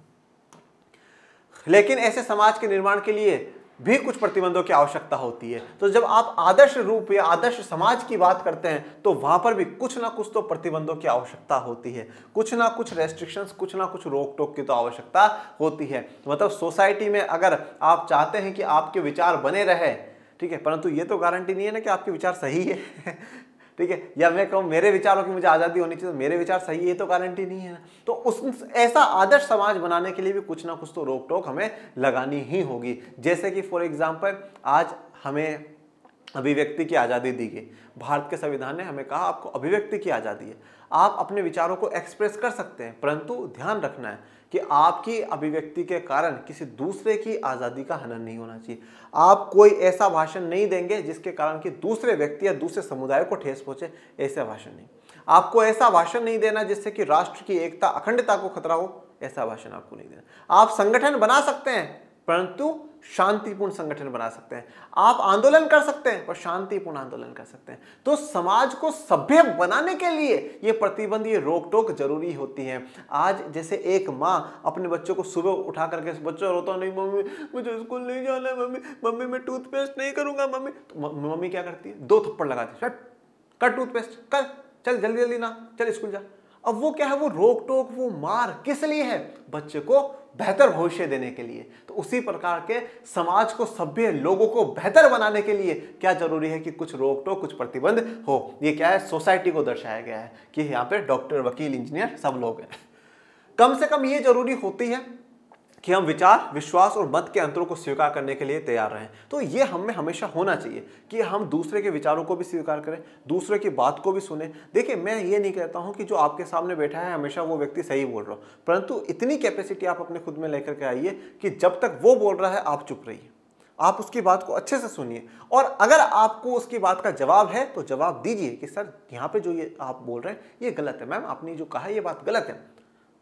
S1: लेकिन ऐसे समाज के निर्माण के लिए भी कुछ प्रतिबंधों की आवश्यकता होती है। तो जब आप आदर्श रूप या आदर्श समाज की बात करते हैं तो वहाँ पर भी कुछ ना कुछ तो प्रतिबंधों की आवश्यकता होती है। कुछ ना कुछ रेस्ट्रिक्शंस कुछ ना कुछ रोक टोक की तो आवश्यकता होती है। मतलब सोसाइटी में अगर आप चाहते हैं कि आपके विचार बने रहे, ठीक है, परंतु ये तो गारंटी नहीं है ना कि आपके विचार सही है। ठीक है? या मैं कहूँ, मेरे विचारों की मुझे आज़ादी होनी चाहिए तो मेरे विचार सही है तो गारंटी नहीं है ना। तो उस ऐसा आदर्श समाज बनाने के लिए भी कुछ ना कुछ तो रोक टोक हमें लगानी ही होगी। जैसे कि फॉर एग्ज़ाम्पल आज हमें अभिव्यक्ति की आज़ादी दी गई। भारत के संविधान ने हमें कहा, आपको अभिव्यक्ति की आज़ादी है। आप अपने विचारों को एक्सप्रेस कर सकते हैं, परंतु ध्यान रखना है। कि आपकी अभिव्यक्ति के कारण किसी दूसरे की आज़ादी का हनन नहीं होना चाहिए। आप कोई ऐसा भाषण नहीं देंगे जिसके कारण कि दूसरे व्यक्ति या दूसरे समुदाय को ठेस पहुँचे, ऐसा भाषण नहीं। आपको ऐसा भाषण नहीं देना जिससे कि राष्ट्र की एकता, अखंडता को खतरा हो, ऐसा भाषण आपको नहीं देना। आप संगठन बना सकते हैं, परंतु शांतिपूर्ण संगठन बना सकते हैं। आप आंदोलन कर सकते हैं पर शांतिपूर्ण आंदोलन कर सकते हैं। तो समाज को सभ्य बनाने के लिए ये प्रतिबंध, ये रोक टोक ज़रूरी होती है। आज जैसे एक माँ अपने बच्चों को सुबह उठा करके, बच्चों, रोता नहीं, मम्मी, मुझे स्कूल नहीं जाना है, मम्मी मम्मी, मैं टूथपेस्ट नहीं करूँगा, मम्मी। तो मम्मी क्या करती है? दो थप्पड़ लगाती है कर टूथपेस्ट, कर, चल, जल्दी जल्दी ना, चल, स्कूल जा। अब वो क्या है? वो रोक टोक वो मार किस लिए है? बच्चे को बेहतर भविष्य देने के लिए। तो उसी प्रकार के समाज को, सभ्य लोगों को बेहतर बनाने के लिए क्या ज़रूरी है कि कुछ रोक टोक कुछ प्रतिबंध हो? ये क्या है? सोसाइटी को दर्शाया गया है कि यहाँ पे डॉक्टर, वकील, इंजीनियर सब लोग हैं। कम से कम ये ज़रूरी होती है कि हम विचार, विश्वास और मत के अंतरों को स्वीकार करने के लिए तैयार रहें। तो ये हमें हमेशा होना चाहिए कि हम दूसरे के विचारों को भी स्वीकार करें, दूसरे की बात को भी सुने। देखिए, मैं ये नहीं कहता हूँ कि जो आपके सामने बैठा है, हमेशा वो व्यक्ति सही बोल रहा हो। परंतु इतनी कैपेसिटी आप अपने खुद में लेकर के आइए कि जब तक वो बोल रहा है, आप चुप रहिए। आप उसकी बात को अच्छे से सुनिए। और अगर आपको उसकी बात का जवाब है तो जवाब दीजिए कि, सर, यहाँ पे जो ये आप बोल रहे हैं, ये गलत है। मैम, आपने जो कहा ये बात गलत है।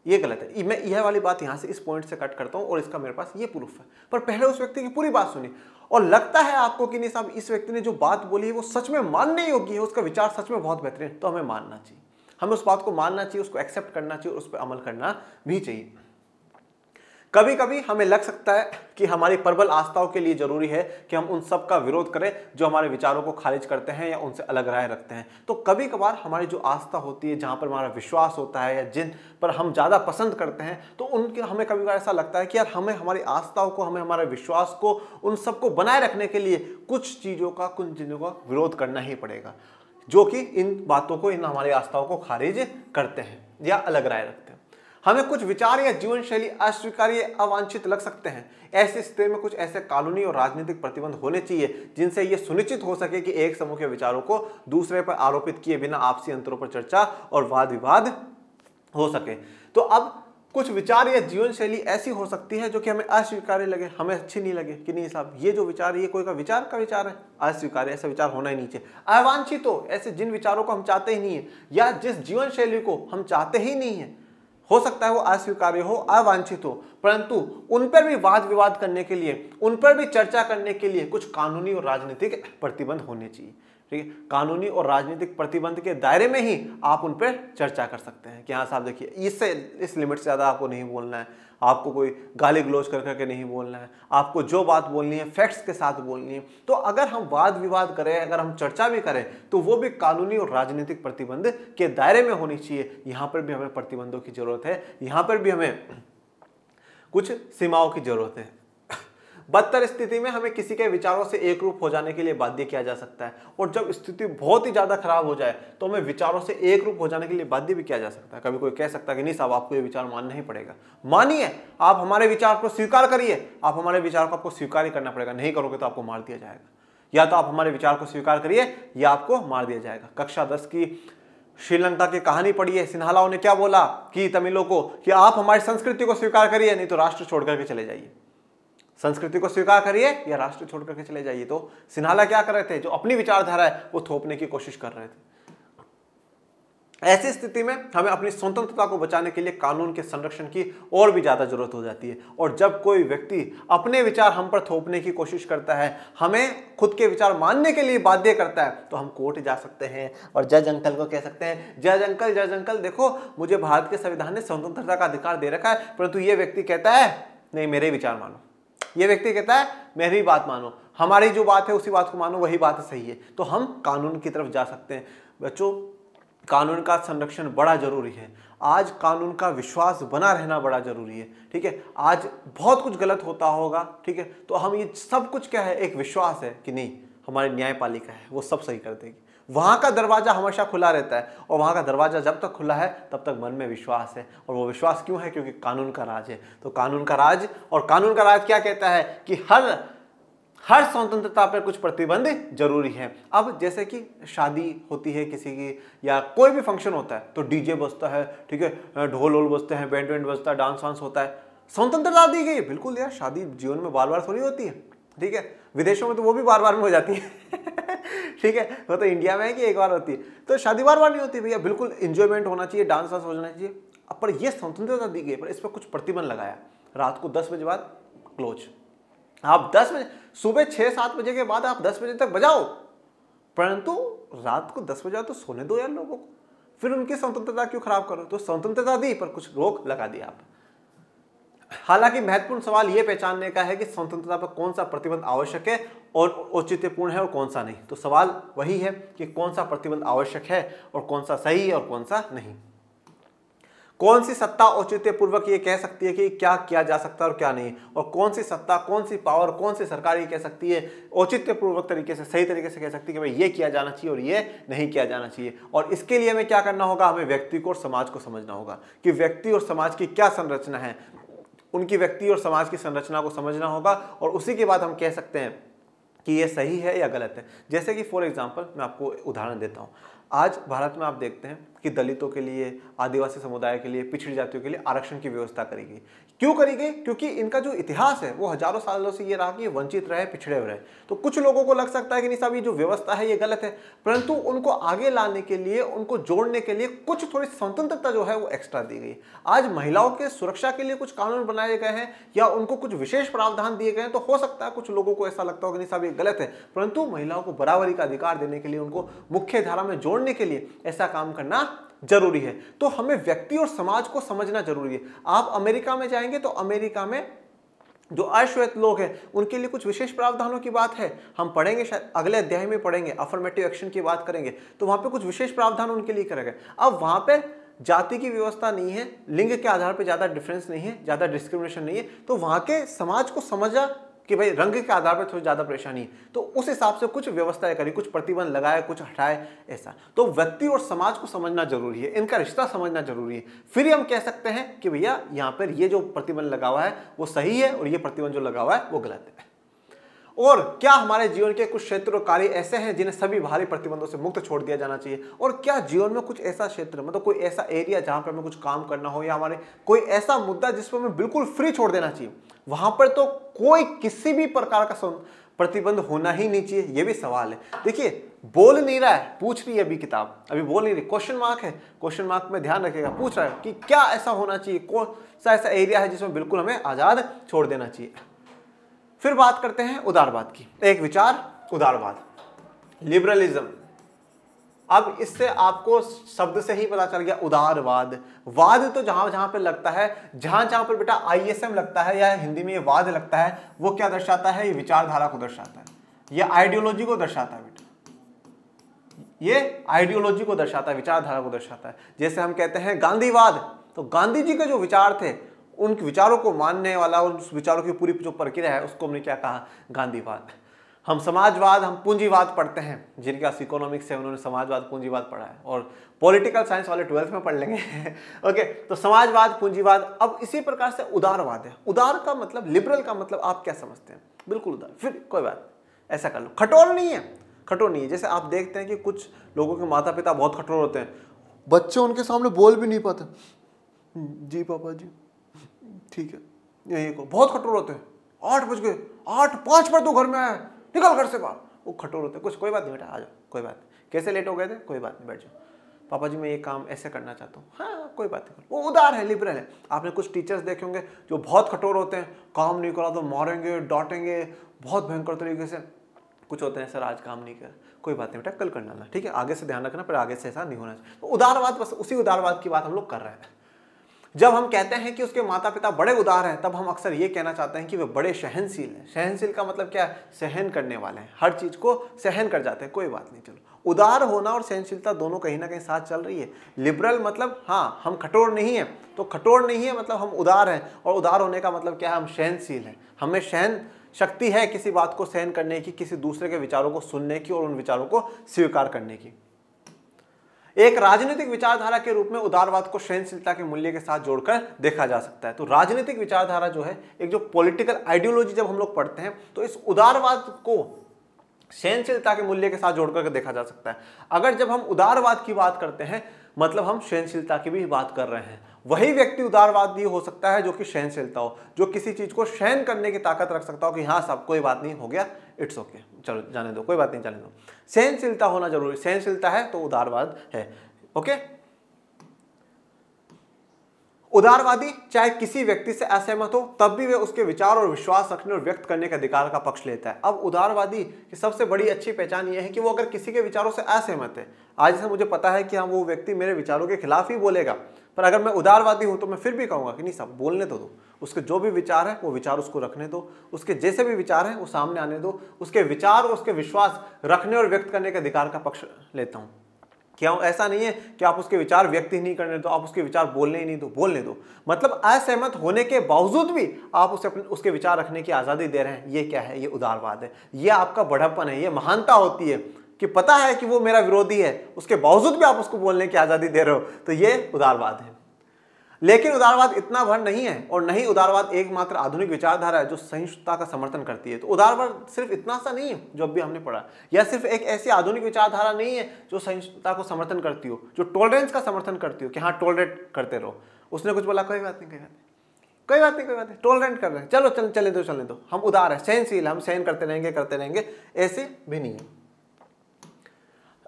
S1: ये गलत है। मैं यह वाली बात यहाँ से इस पॉइंट से कट करता हूँ और इसका मेरे पास ये प्रूफ है। पर पहले उस व्यक्ति की पूरी बात सुनी और लगता है आपको कि नहीं साहब, इस व्यक्ति ने जो बात बोली है वो सच में मानने योग्य है, उसका विचार सच में बहुत बेहतरीन है तो हमें मानना चाहिए। हमें उस बात को मानना चाहिए, उसको एक्सेप्ट करना चाहिए और उस पर अमल करना भी चाहिए। कभी कभी हमें लग सकता है कि हमारी प्रबल आस्थाओं के लिए ज़रूरी है कि हम उन सब का विरोध करें जो हमारे विचारों को खारिज करते हैं या उनसे अलग राय रखते हैं। तो कभी कभार हमारी जो आस्था होती है, जहाँ पर हमारा विश्वास होता है या जिन पर हम ज़्यादा पसंद करते हैं तो उनके, हमें कभी कभार ऐसा लगता है कि यार हमें, हमारी आस्थाओं को, हमें हमारे विश्वास को, उन सबको बनाए रखने के लिए कुछ चीज़ों का, कुछ चीज़ों का विरोध करना ही पड़ेगा, जो कि इन बातों को, इन हमारी आस्थाओं को खारिज करते हैं या अलग राय रखते हैं। हमें कुछ विचार या जीवन शैली अस्वीकार्य अवांछित लग सकते हैं। ऐसी स्थिति में कुछ ऐसे कानूनी और राजनीतिक प्रतिबंध होने चाहिए, जिनसे यह सुनिश्चित हो सके कि एक समूह के विचारों को दूसरे पर आरोपित किए बिना आपसी अंतरों पर चर्चा और वाद विवाद हो सके। तो अब कुछ विचार या जीवन शैली ऐसी हो सकती है जो कि हमें अस्वीकार्य लगे, हमें अच्छी नहीं लगे कि नहीं साहब, ये जो विचार ये कोई का विचार का विचार है? अस्वीकार्य, ऐसा विचार होना ही नहीं चाहिए। अवांछित हो, ऐसे जिन विचारों को हम चाहते ही नहीं है, या जिस जीवन शैली को हम चाहते ही नहीं है हो सकता है वो अस्वीकार्य हो, अवांछित हो। परंतु उन पर भी वाद विवाद करने के लिए, उन पर भी चर्चा करने के लिए कुछ कानूनी और राजनीतिक प्रतिबंध होने चाहिए। ठीक है? कानूनी और राजनीतिक प्रतिबंध के दायरे में ही आप उन पर चर्चा कर सकते हैं। कि हाँ साहब देखिए, इससे, इस लिमिट से ज़्यादा आपको नहीं बोलना है। आपको कोई गाली गलोज कर करके नहीं बोलना है। आपको जो बात बोलनी है फैक्ट्स के साथ बोलनी है। तो अगर हम वाद विवाद करें, अगर हम चर्चा भी करें तो वो भी कानूनी और राजनीतिक प्रतिबंध के दायरे में होनी चाहिए। यहाँ पर भी हमें प्रतिबंधों की ज़रूरत है। यहाँ पर भी हमें कुछ सीमाओं की ज़रूरत है। बदतर स्थिति में हमें किसी के विचारों से एक रूप हो जाने के लिए बाध्य किया जा सकता है। और जब स्थिति बहुत ही ज़्यादा खराब हो जाए तो हमें विचारों से एक रूप हो जाने के लिए बाध्य भी किया जा सकता है। कभी कोई कह सकता है कि नहीं साहब, आपको ये विचार मानना ही पड़ेगा। मानिए, आप हमारे विचार को स्वीकार करिए। आप हमारे विचार को आपको स्वीकार ही करना पड़ेगा। नहीं करोगे तो आपको मार दिया जाएगा। या तो आप हमारे विचार को स्वीकार करिए, या आपको मार दिया जाएगा। कक्षा दस की श्रीलंका की कहानी पढ़ी है सिन्हालाओं ने क्या बोला कि तमिलों को कि आप हमारी संस्कृति को स्वीकार करिए, नहीं तो राष्ट्र छोड़ करके चले जाइए। संस्कृति को स्वीकार करिए या राष्ट्र छोड़ करके चले जाइए। तो सिन्हाला क्या कर रहे थे? जो अपनी विचारधारा है, वो थोपने की कोशिश कर रहे थे। ऐसी स्थिति में हमें अपनी स्वतंत्रता को बचाने के लिए कानून के संरक्षण की और भी ज़्यादा ज़रूरत हो जाती है। और जब कोई व्यक्ति अपने विचार हम पर थोपने की कोशिश करता है, हमें खुद के विचार मानने के लिए बाध्य करता है तो हम कोर्ट जा सकते हैं और जज अंकल को कह सकते हैं, जज अंकल जज अंकल, देखो, मुझे भारत के संविधान ने स्वतंत्रता का अधिकार दे रखा है, परंतु ये व्यक्ति कहता है, नहीं, मेरे विचार मानो। ये व्यक्ति कहता है मेरी बात मानो। हमारी जो बात है, उसी बात को मानो, वही बात सही है। तो हम कानून की तरफ़ जा सकते हैं। बच्चों, कानून का संरक्षण बड़ा ज़रूरी है। आज कानून का विश्वास बना रहना बड़ा ज़रूरी है, ठीक है? आज बहुत कुछ गलत होता होगा, ठीक है? तो हम ये सब कुछ क्या है? एक विश्वास है कि नहीं, हमारी न्यायपालिका है, वो सब सही कर देगी। वहाँ का दरवाज़ा हमेशा खुला रहता है और वहाँ का दरवाज़ा जब तक खुला है, तब तक मन में विश्वास है। और वो विश्वास क्यों है? क्योंकि कानून का राज है। तो कानून का राज, और कानून का राज क्या कहता है कि हर हर स्वतंत्रता पर कुछ प्रतिबंध ज़रूरी है। अब जैसे कि शादी होती है किसी की, या कोई भी फ़ंक्शन होता है तो डीजे बजता है, ठीक है? ढोल वोल बजते हैं, बैंड वैंड बजता है, डांस वांस होता है। स्वतंत्रता दी गई, बिल्कुल यार, शादी जीवन में बार बार थोड़ी होती है, ठीक है? विदेशों में तो वो भी बार बार में हो जाती है। ठीक है? वो तो इंडिया में है कि एक बार होती है। तो शादी बार बार नहीं होती भैया, बिल्कुल इंजॉयमेंट होना चाहिए डांस वांस होना चाहिए। अब पर यह स्वतंत्रता दी गई पर इस पर कुछ प्रतिबंध लगाया। रात को दस बजे बाद क्लोज आप दस बजे, सुबह छः सात बजे के बाद आप दस बजे तक बजाओ। परंतु रात को दस बजे तो सोने दो यार लोगों को। फिर उनकी स्वतंत्रता क्यों खराब करो? तो स्वतंत्रता दी, पर कुछ रोक लगा दी आप। हालाँकि महत्वपूर्ण सवाल यह पहचानने का है कि स्वतंत्रता पर कौन सा प्रतिबंध आवश्यक है और औचित्यपूर्ण है और कौन सा नहीं। तो सवाल वही है कि कौन सा प्रतिबंध आवश्यक है और कौन सा सही है और कौन सा नहीं। कौन सी सत्ता औचित्य पूर्वक ये कह सकती है कि क्या किया जा सकता है और क्या नहीं? और कौन सी सत्ता, कौन सी पावर कौन सी सरकार ये कह सकती है औचित्य पूर्वक तरीके से, सही तरीके से कह सकती है कि भाई ये किया जाना चाहिए और ये नहीं किया जाना चाहिए। और इसके लिए हमें क्या करना होगा? हमें व्यक्ति को और समाज को समझना होगा कि व्यक्ति और समाज की क्या संरचना है। उनकी व्यक्ति और समाज की संरचना को समझना होगा और उसी के बाद हम कह सकते हैं कि ये सही है या गलत है। जैसे कि फॉर एग्ज़ाम्पल मैं आपको उदाहरण देता हूँ। आज भारत में आप देखते हैं कि दलितों के लिए, आदिवासी समुदाय के लिए, पिछड़ी जातियों के लिए आरक्षण की व्यवस्था करी गई क्यों करी गई क्योंकि इनका जो इतिहास है, वो हज़ारों सालों से ये रहा कि वंचित रहे, पिछड़े रहे। तो कुछ लोगों को लग सकता है कि नहीं साहब, ये जो व्यवस्था है, ये गलत है। परंतु उनको आगे लाने के लिए, उनको जोड़ने के लिए कुछ थोड़ी स्वतंत्रता जो है, वो एक्स्ट्रा दी गई। आज महिलाओं के सुरक्षा के लिए कुछ कानून बनाए गए हैं, या उनको कुछ विशेष प्रावधान दिए गए हैं तो हो सकता है कुछ लोगों को ऐसा लगता हो कि नहीं साहब, ये गलत है। परंतु महिलाओं को बराबरी का अधिकार देने के लिए उनको मुख्य धारा में जोड़ने के लिए ऐसा काम करना ज़रूरी है। तो हमें व्यक्ति और समाज को समझना ज़रूरी है। आप अमेरिका में जाएँगे तो अमेरिका में जो अश्वेत लोग हैं, उनके लिए कुछ विशेष प्रावधानों की बात है। हम पढ़ेंगे शायद, अगले अध्याय में पढ़ेंगे अफर्मेटिव एक्शन की बात करेंगे। तो वहाँ पे कुछ विशेष प्रावधान उनके लिए करेंगे अब वहाँ पे जाति की व्यवस्था नहीं है, लिंग के आधार पर ज़्यादा डिफरेंस नहीं है, ज़्यादा डिस्क्रिमिनेशन नहीं है। तो वहाँ के समाज को समझा कि भाई रंग के आधार पर थोड़ी ज़्यादा परेशानी है। तो उस हिसाब से कुछ व्यवस्थाएँ करें, कुछ प्रतिबंध लगाए, कुछ हटाए, ऐसा। तो व्यक्ति और समाज को समझना ज़रूरी है, इनका रिश्ता समझना ज़रूरी है। फिर हम कह सकते हैं कि भैया, यहाँ पर ये जो प्रतिबंध लगा हुआ है, वो सही है और ये प्रतिबंध जो लगा हुआ है, वो गलत है। और क्या हमारे जीवन के कुछ क्षेत्र और कार्य ऐसे हैं जिन्हें सभी भारी प्रतिबंधों से मुक्त छोड़ दिया जाना चाहिए? और क्या जीवन में कुछ ऐसा क्षेत्र मतलब कोई ऐसा एरिया जहाँ पर हमें कुछ काम करना हो या हमारे कोई ऐसा मुद्दा जिस पर हमें बिल्कुल फ्री छोड़ देना चाहिए, वहाँ पर तो कोई किसी भी प्रकार का प्रतिबंध होना ही नहीं चाहिए, ये भी सवाल है। देखिए, बोल नहीं रहा है, पूछ रही है अभी किताब। अभी बोल नहीं रही क्वेश्चन मार्क है। क्वेश्चन मार्क में ध्यान रखेगा पूछ रहा है कि क्या ऐसा होना चाहिए, कौन सा ऐसा एरिया है जिसमें बिल्कुल हमें आज़ाद छोड़ देना चाहिए? फिर बात करते हैं उदारवाद की। एक विचार, उदारवाद। लिबरलिज्म। अब इससे आपको शब्द से ही पता चल गया, उदारवाद। वाद तो जहाँ जहाँ पर लगता है, जहाँ जहाँ पर बेटा आईएसएम लगता है या हिंदी में ये वाद लगता है, वो क्या दर्शाता है? ये विचारधारा को दर्शाता है। ये आइडियोलॉजी को दर्शाता है बेटा। ये आइडियोलॉजी को दर्शाता है, विचारधारा को दर्शाता है। जैसे हम कहते हैं गांधीवाद तो गांधी जी के जो विचार थे उन विचारों को मानने वाला, उन विचारों की पूरी जो प्रक्रिया है, उसको हमने क्या कहा? गांधीवाद। हम समाजवाद, हम पूंजीवाद पढ़ते हैं, जिनके पास इकोनॉमिक्स है, उन्होंने समाजवाद, पूंजीवाद पढ़ा है, और पॉलिटिकल साइंस वाले ट्वेल्थ में पढ़ लेंगे। ओके तो समाजवाद, पूंजीवाद, अब इसी प्रकार से उदारवाद है। उदार का मतलब लिबरल का मतलब आप क्या समझते हैं? बिल्कुल उदार। फिर कोई बात ऐसा कर लो। खटोर नहीं है। खटोर नहीं है। जैसे आप देखते हैं कि कुछ लोगों के माता पिता बहुत कठोर होते हैं। बच्चे उनके सामने बोल भी नहीं पाते। जी, पापा जी। ठीक है यही को बहुत कठोर होते हैं। आठ बज गए। आठ पाँच पर तो घर में आया निकल घर से बाहर। वो कठोर होते हैं। कुछ, कोई बात नहीं बेटा, आ जाओ। कोई बात नहीं। कैसे लेट हो गए थे? कोई बात नहीं, बैठ जाओ। पापा जी, मैं ये काम ऐसे करना चाहता हूँ। हाँ कोई बात नहीं। वो उदार है लिबरल है। आपने कुछ टीचर्स देखे होंगे जो बहुत कठोर होते हैं। काम नहीं करा तो मारेंगे, डांटेंगे। बहुत भयंकर तरीके से। कुछ होते हैं, सर, आज काम नहीं कर कोई बात नहीं बेटा, कल कर लेना ठीक है, आगे से ध्यान रखना, पर आगे से ऐसा नहीं होना चाहिए। तो उदारवाद बस उसी उदारवाद की बात हम लोग कर रहे हैं। जब हम कहते हैं कि उसके माता पिता बड़े उदार हैं, तब हम अक्सर ये कहना चाहते हैं कि वे बड़े सहनशील हैं। सहनशील का मतलब क्या है? सहन करने वाले हैं। हर चीज़ को सहन कर जाते हैं। कोई बात नहीं, चलो। उदार होना और सहनशीलता दोनों कहीं ना कहीं साथ चल रही है। लिबरल मतलब हाँ हम कठोर नहीं है। तो कठोर नहीं है मतलब हम उदार हैं। और उदार होने का मतलब क्या है? हम सहनशील हैं। हमें सहन शक्ति है किसी बात को सहन करने की, किसी दूसरे के विचारों को सुनने की और उन विचारों को स्वीकार करने की। एक राजनीतिक विचारधारा के रूप में उदारवाद को सहनशीलता के मूल्य के साथ जोड़कर देखा जा सकता है। तो राजनीतिक विचारधारा जो है, एक जो पॉलिटिकल आइडियोलॉजी जब हम लोग पढ़ते हैं तो इस उदारवाद को सहनशीलता के मूल्य के साथ जोड़कर देखा जा सकता है। अगर जब हम उदारवाद की बात करते हैं मतलब हम सहनशीलता की भी बात कर रहे हैं। वही व्यक्ति उदारवादी हो सकता है जो कि सहनशीलता हो, जो किसी चीज़ को सहन करने की ताकत रख सकता हो कि हाँ सब कोई बात नहीं, हो गया। इट्स ओके चलो, जाने दो, कोई बात नहीं, जाने दो। सहनशीलता होना ज़रूरी, सहनशीलता है तो उदारवाद है। ओके उदारवादी चाहे किसी व्यक्ति से असहमत हो, तब भी वे उसके विचार और विश्वास रखने और व्यक्त करने के अधिकार का पक्ष लेता है। अब उदारवादी की सबसे बड़ी अच्छी पहचान यह है कि वो अगर किसी के विचारों से असहमत है, आज से मुझे पता है कि हाँ वो व्यक्ति मेरे विचारों के खिलाफ ही बोलेगा। पर अगर मैं उदारवादी हूँ तो मैं फिर भी कहूँगा कि नहीं सब बोलने तो दो। उसके जो भी विचार है, वो विचार उसको रखने दो। उसके जैसे भी विचार हैं, वो सामने आने दो। उसके विचार और उसके विश्वास रखने और व्यक्त करने के अधिकार का पक्ष लेता हूँ। क्या ऐसा नहीं है कि आप उसके विचार व्यक्त ही नहीं करने दो, आप उसके विचार बोलने ही नहीं दो, बोलने दो। मतलब असहमत होने के बावजूद भी आप उसे अपने, उसके विचार रखने की आज़ादी दे रहे हैं। ये क्या है? ये उदारवाद है। ये आपका बढ़प्पन है। ये महानता होती है। कि पता है कि वो मेरा विरोधी है, उसके बावजूद भी आप उसको बोलने की आज़ादी दे रहे हो तो ये उदारवाद है। लेकिन उदारवाद इतना भर नहीं है और नहीं उदारवाद एकमात्र आधुनिक विचारधारा है जो सहिष्णुता का समर्थन करती है। तो उदारवाद सिर्फ़ इतना सा नहीं है, जो अभी हमने पढ़ा, या सिर्फ़ एक ऐसी आधुनिक विचारधारा नहीं है जो सहिष्णुता को समर्थन करती हो, जो टॉलरेंस का समर्थन करती हो कि हाँ टॉलरेट करते रहो। उसने कुछ बोला, कोई बात नहीं, कोई बात नहीं। कोई बात नहीं, कोई बात नहीं टॉलरेंट कर रहे हैं। चलो, चल चले दो, चलने दो। हम उदार है, सहनशील हम सहन करते रहेंगे करते रहेंगे, ऐसे भी नहीं है।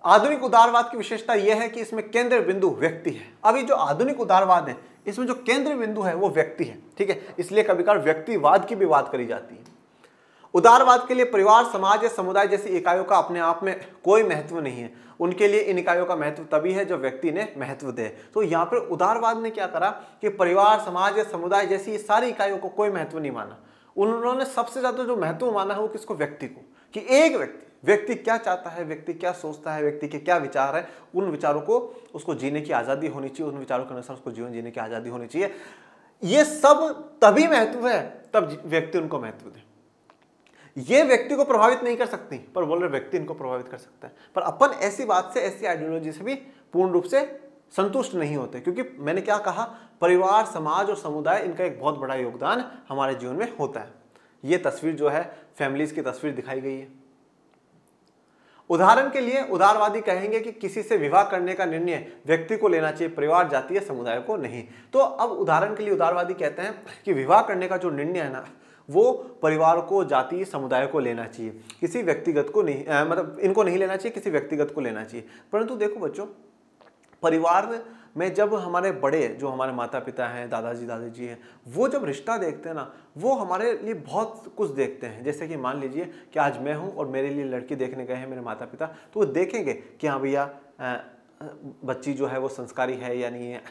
S1: आधुनिक उदारवाद की विशेषता यह है कि इसमें केंद्र बिंदु व्यक्ति है। अभी जो आधुनिक उदारवाद है, इसमें जो केंद्र बिंदु है, वो व्यक्ति है, ठीक है? इसलिए कभी कभी व्यक्तिवाद की भी बात करी जाती है। उदारवाद के लिए परिवार, समाज या समुदाय जैसी इकाइयों का अपने आप में कोई महत्व नहीं है। उनके लिए इन इकाइयों का महत्व तभी है जो व्यक्ति ने महत्व दे। तो यहाँ पर उदारवाद ने क्या करा कि परिवार, समाज या समुदाय जैसी सारी इकाइयों को कोई महत्व नहीं माना। उन्होंने सबसे ज़्यादा जो महत्व माना है वो किसको? व्यक्ति को। कि एक व्यक्ति। व्यक्ति क्या चाहता है, व्यक्ति क्या सोचता है, व्यक्ति के क्या विचार है, उन विचारों को उसको जीने की आज़ादी होनी चाहिए, उन विचारों के अनुसार उसको जीवन जीने की आज़ादी होनी चाहिए। ये सब तभी महत्व है, तब व्यक्ति उनको महत्व दे। ये व्यक्ति को प्रभावित नहीं कर सकती, पर बोल रहे व्यक्ति इनको प्रभावित कर सकता है। पर अपन ऐसी बात से, ऐसी आइडियोलॉजी से भी पूर्ण रूप से संतुष्ट नहीं होते, क्योंकि मैंने क्या कहा, परिवार, समाज और समुदाय इनका एक बहुत बड़ा योगदान हमारे जीवन में होता है। ये तस्वीर जो है फैमिलीज़ की तस्वीर दिखाई गई है। उदाहरण के लिए उदारवादी कहेंगे कि किसी से विवाह करने का निर्णय व्यक्ति को लेना चाहिए परिवार जाति या समुदाय को नहीं। तो अब उदाहरण के लिए उदारवादी कहते हैं कि विवाह करने का जो निर्णय है ना वो परिवार को जाति समुदाय को लेना चाहिए। किसी व्यक्तिगत को नहीं आ, मतलब इनको नहीं लेना चाहिए किसी व्यक्तिगत को लेना चाहिए। परंतु देखो बच्चों परिवार में जब हमारे बड़े जो हमारे माता पिता हैं, दादाजी दादाजी हैं, वो जब रिश्ता देखते हैं ना, वो हमारे लिए बहुत कुछ देखते हैं। जैसे कि मान लीजिए कि आज मैं हूँ और मेरे लिए लड़की देखने गए हैं मेरे माता पिता तो वो देखेंगे कि हाँ भैया बच्ची जो है वो संस्कारी है या नहीं है,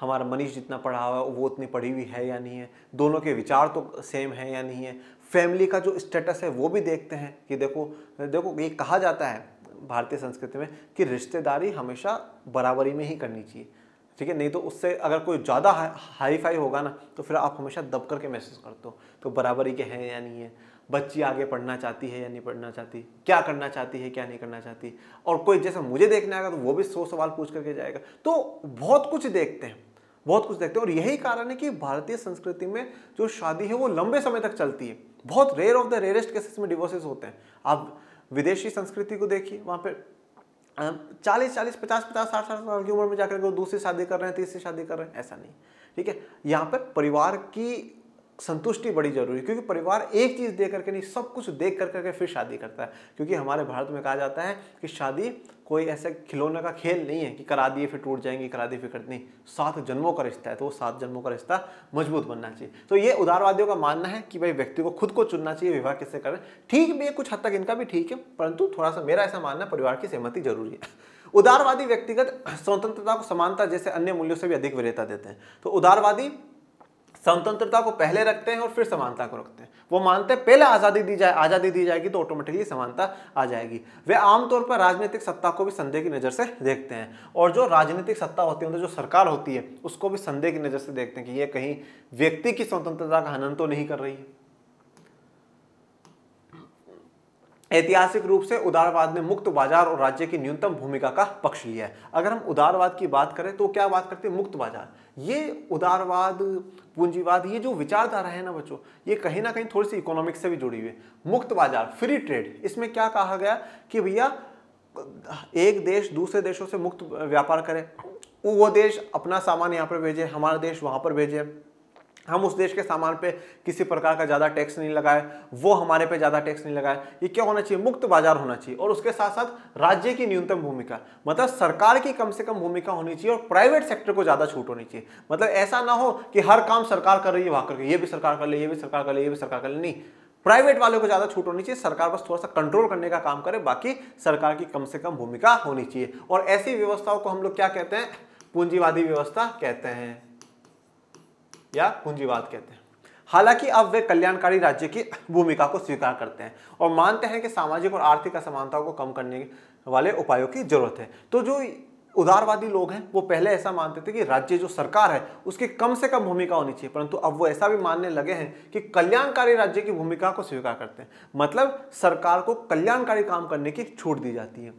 S1: हमारा मनीष जितना पढ़ा हुआ है, वो उतनी पढ़ी हुई है या नहीं है, दोनों के विचार तो सेम है या नहीं है, फैमिली का जो स्टेटस है वो भी देखते हैं कि देखो देखो ये कहा जाता है भारतीय संस्कृति में कि रिश्तेदारी हमेशा बराबरी में ही करनी चाहिए। ठीक है? नहीं तो उससे अगर कोई ज़्यादा हाई फाई होगा ना तो फिर आप हमेशा दब करके मैसेज करते हो। तो बराबरी के हैं या नहीं है? बच्ची आगे पढ़ना चाहती है या नहीं पढ़ना चाहती? क्या करना चाहती है, क्या नहीं करना चाहती? और कोई जैसे मुझे देखने आएगा तो वो भी सौ सवाल पूछ करके जाएगा। तो बहुत कुछ देखते हैं, बहुत कुछ देखते हैं। और यही कारण है कि भारतीय संस्कृति में जो शादी है वो लंबे समय तक चलती है। बहुत rare of the rarest cases में डिवोर्सेस होते हैं। आप विदेशी संस्कृति को देखिए, वहाँ पे चालीस चालीस, पचास पचास, साठ साठ साल की उम्र में जाकर के वो दूसरी शादी कर रहे हैं, तीसरी शादी कर रहे हैं, ऐसा नहीं। ठीक है? यहाँ पर परिवार की संतुष्टि बड़ी ज़रूरी क्योंकि परिवार एक चीज़ दे करके नहीं, सब कुछ देख कर करके फिर शादी करता है। क्योंकि हमारे भारत में कहा जाता है कि शादी कोई ऐसे खिलौने का खेल नहीं है कि करा दिए फिर टूट जाएँगी, करा दिए फिर करती नहीं। सात जन्मों का रिश्ता है तो वो सात जन्मों का रिश्ता मज़बूत बनना चाहिए। तो ये उदारवादियों का मानना है कि भाई व्यक्ति को खुद को चुनना चाहिए, विवाह किससे करें। ठीक भी है, कुछ हद तक इनका भी ठीक है, परंतु थोड़ा सा मेरा ऐसा मानना परिवार की सहमति ज़रूरी है। उदारवादी व्यक्तिगत स्वतंत्रता को समानता जैसे अन्य मूल्यों से भी अधिक वरीयता देते हैं। तो उदारवादी स्वतंत्रता को पहले रखते हैं और फिर समानता को रखते हैं। वो मानते हैं, पहले आज़ादी दी जाए, आज़ादी दी जाएगी तो ऑटोमेटिकली समानता आ जाएगी। वे आमतौर पर राजनीतिक सत्ता को भी संदेह की नज़र से देखते हैं और जो राजनीतिक सत्ता होती है मतलब जो सरकार होती है, उसको भी संदेह की नज़र से देखते हैं कि ये कहीं व्यक्ति की स्वतंत्रता का हनन तो नहीं कर रही है। ऐतिहासिक रूप से उदारवाद ने मुक्त बाज़ार और राज्य की न्यूनतम भूमिका का पक्ष लिया है। अगर हम उदारवाद की बात करें तो क्या बात करते हैं? मुक्त बाज़ार। ये उदारवाद, पूंजीवाद, ये जो विचारधारा है ना बच्चों, ये कहीं ना कहीं थोड़ी सी इकोनॉमिक्स से भी जुड़ी हुई है। मुक्त बाज़ार फ्री ट्रेड इसमें क्या कहा गया कि भैया, एक देश दूसरे देशों से मुक्त व्यापार करे। वो देश अपना सामान यहाँ पर भेजे, हमारा देश वहाँ पर भेजे। हम उस देश के सामान पे किसी प्रकार का ज़्यादा टैक्स नहीं लगाए, वो हमारे पे ज़्यादा टैक्स नहीं लगाए। ये क्या होना चाहिए? मुक्त बाज़ार होना चाहिए। और उसके साथ साथ राज्य की न्यूनतम भूमिका मतलब सरकार की कम से कम भूमिका होनी चाहिए और प्राइवेट सेक्टर को ज़्यादा छूट होनी चाहिए। मतलब ऐसा ना हो कि हर काम सरकार कर रही है, वहाँ करके ये भी सरकार कर ले, ये भी सरकार कर ले, ये भी सरकार कर ले। नहीं प्राइवेट वालों को ज़्यादा छूट होनी चाहिए, सरकार बस थोड़ा सा कंट्रोल करने का काम करे, बाकी सरकार की कम से कम भूमिका होनी चाहिए। और ऐसी व्यवस्थाओं को हम लोग क्या कहते हैं? पूंजीवादी व्यवस्था कहते हैं। या पूंजीवाद कहते हैं। हालाँकि अब वे कल्याणकारी राज्य की भूमिका को स्वीकार करते हैं और मानते हैं कि सामाजिक और आर्थिक असमानताओं को कम करने वाले उपायों की ज़रूरत है। तो जो उदारवादी लोग हैं, वो पहले ऐसा मानते थे कि राज्य जो सरकार है, उसकी कम से कम भूमिका होनी चाहिए, परंतु अब वो ऐसा भी मानने लगे हैं कि कल्याणकारी राज्य की भूमिका को स्वीकार करते हैं। मतलब सरकार को कल्याणकारी काम करने की छूट दी जाती है।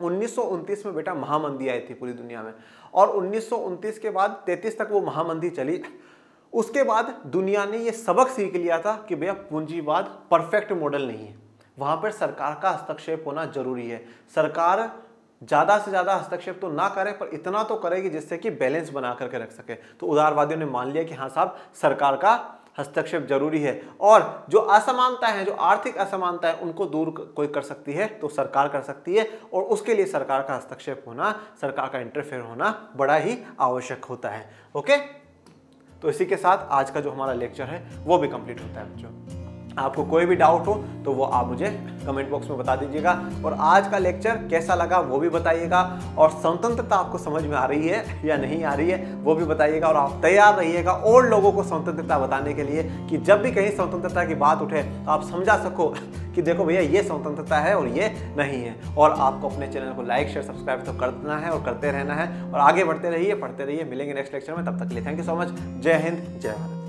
S1: उन्नीस में बेटा महामंदी आई थी पूरी दुनिया में और उन्नीस के बाद तैतीस तक वो महामंदी चली। उसके बाद दुनिया ने ये सबक सीख लिया था कि भैया पूंजीवाद परफेक्ट मॉडल नहीं है। वहाँ पर सरकार का हस्तक्षेप होना ज़रूरी है। सरकार ज़्यादा से ज़्यादा हस्तक्षेप तो ना करे, पर इतना तो करेगी जिससे कि बैलेंस बना करके रख सके। तो उदारवादियों ने मान लिया कि हाँ साहब, सरकार का हस्तक्षेप ज़रूरी है। और जो असमानता है, जो आर्थिक असमानता है, उनको दूर कोई कर सकती है तो सरकार कर सकती है। और उसके लिए सरकार का हस्तक्षेप होना, सरकार का इंटरफेयर होना बड़ा ही आवश्यक होता है। ओके? तो इसी के साथ आज का जो हमारा लेक्चर है, वो भी कंप्लीट होता है, बच्चों। आपको कोई भी डाउट हो तो वो आप मुझे कमेंट बॉक्स में बता दीजिएगा। और आज का लेक्चर कैसा लगा, वो भी बताइएगा। और स्वतंत्रता आपको समझ में आ रही है या नहीं आ रही है, वो भी बताइएगा। और आप तैयार रहिएगा और लोगों को स्वतंत्रता बताने के लिए कि जब भी कहीं स्वतंत्रता की बात उठे तो आप समझा सको कि देखो भैया, ये स्वतंत्रता है और ये नहीं है। और आपको अपने चैनल को लाइक शेयर सब्सक्राइब तो करना है और करते रहना है। और आगे बढ़ते रहिए, पढ़ते रहिए। मिलेंगे नेक्स्ट लेक्चर में। तब तक के लिए थैंक यू सो मच जय हिंद, जय भारत।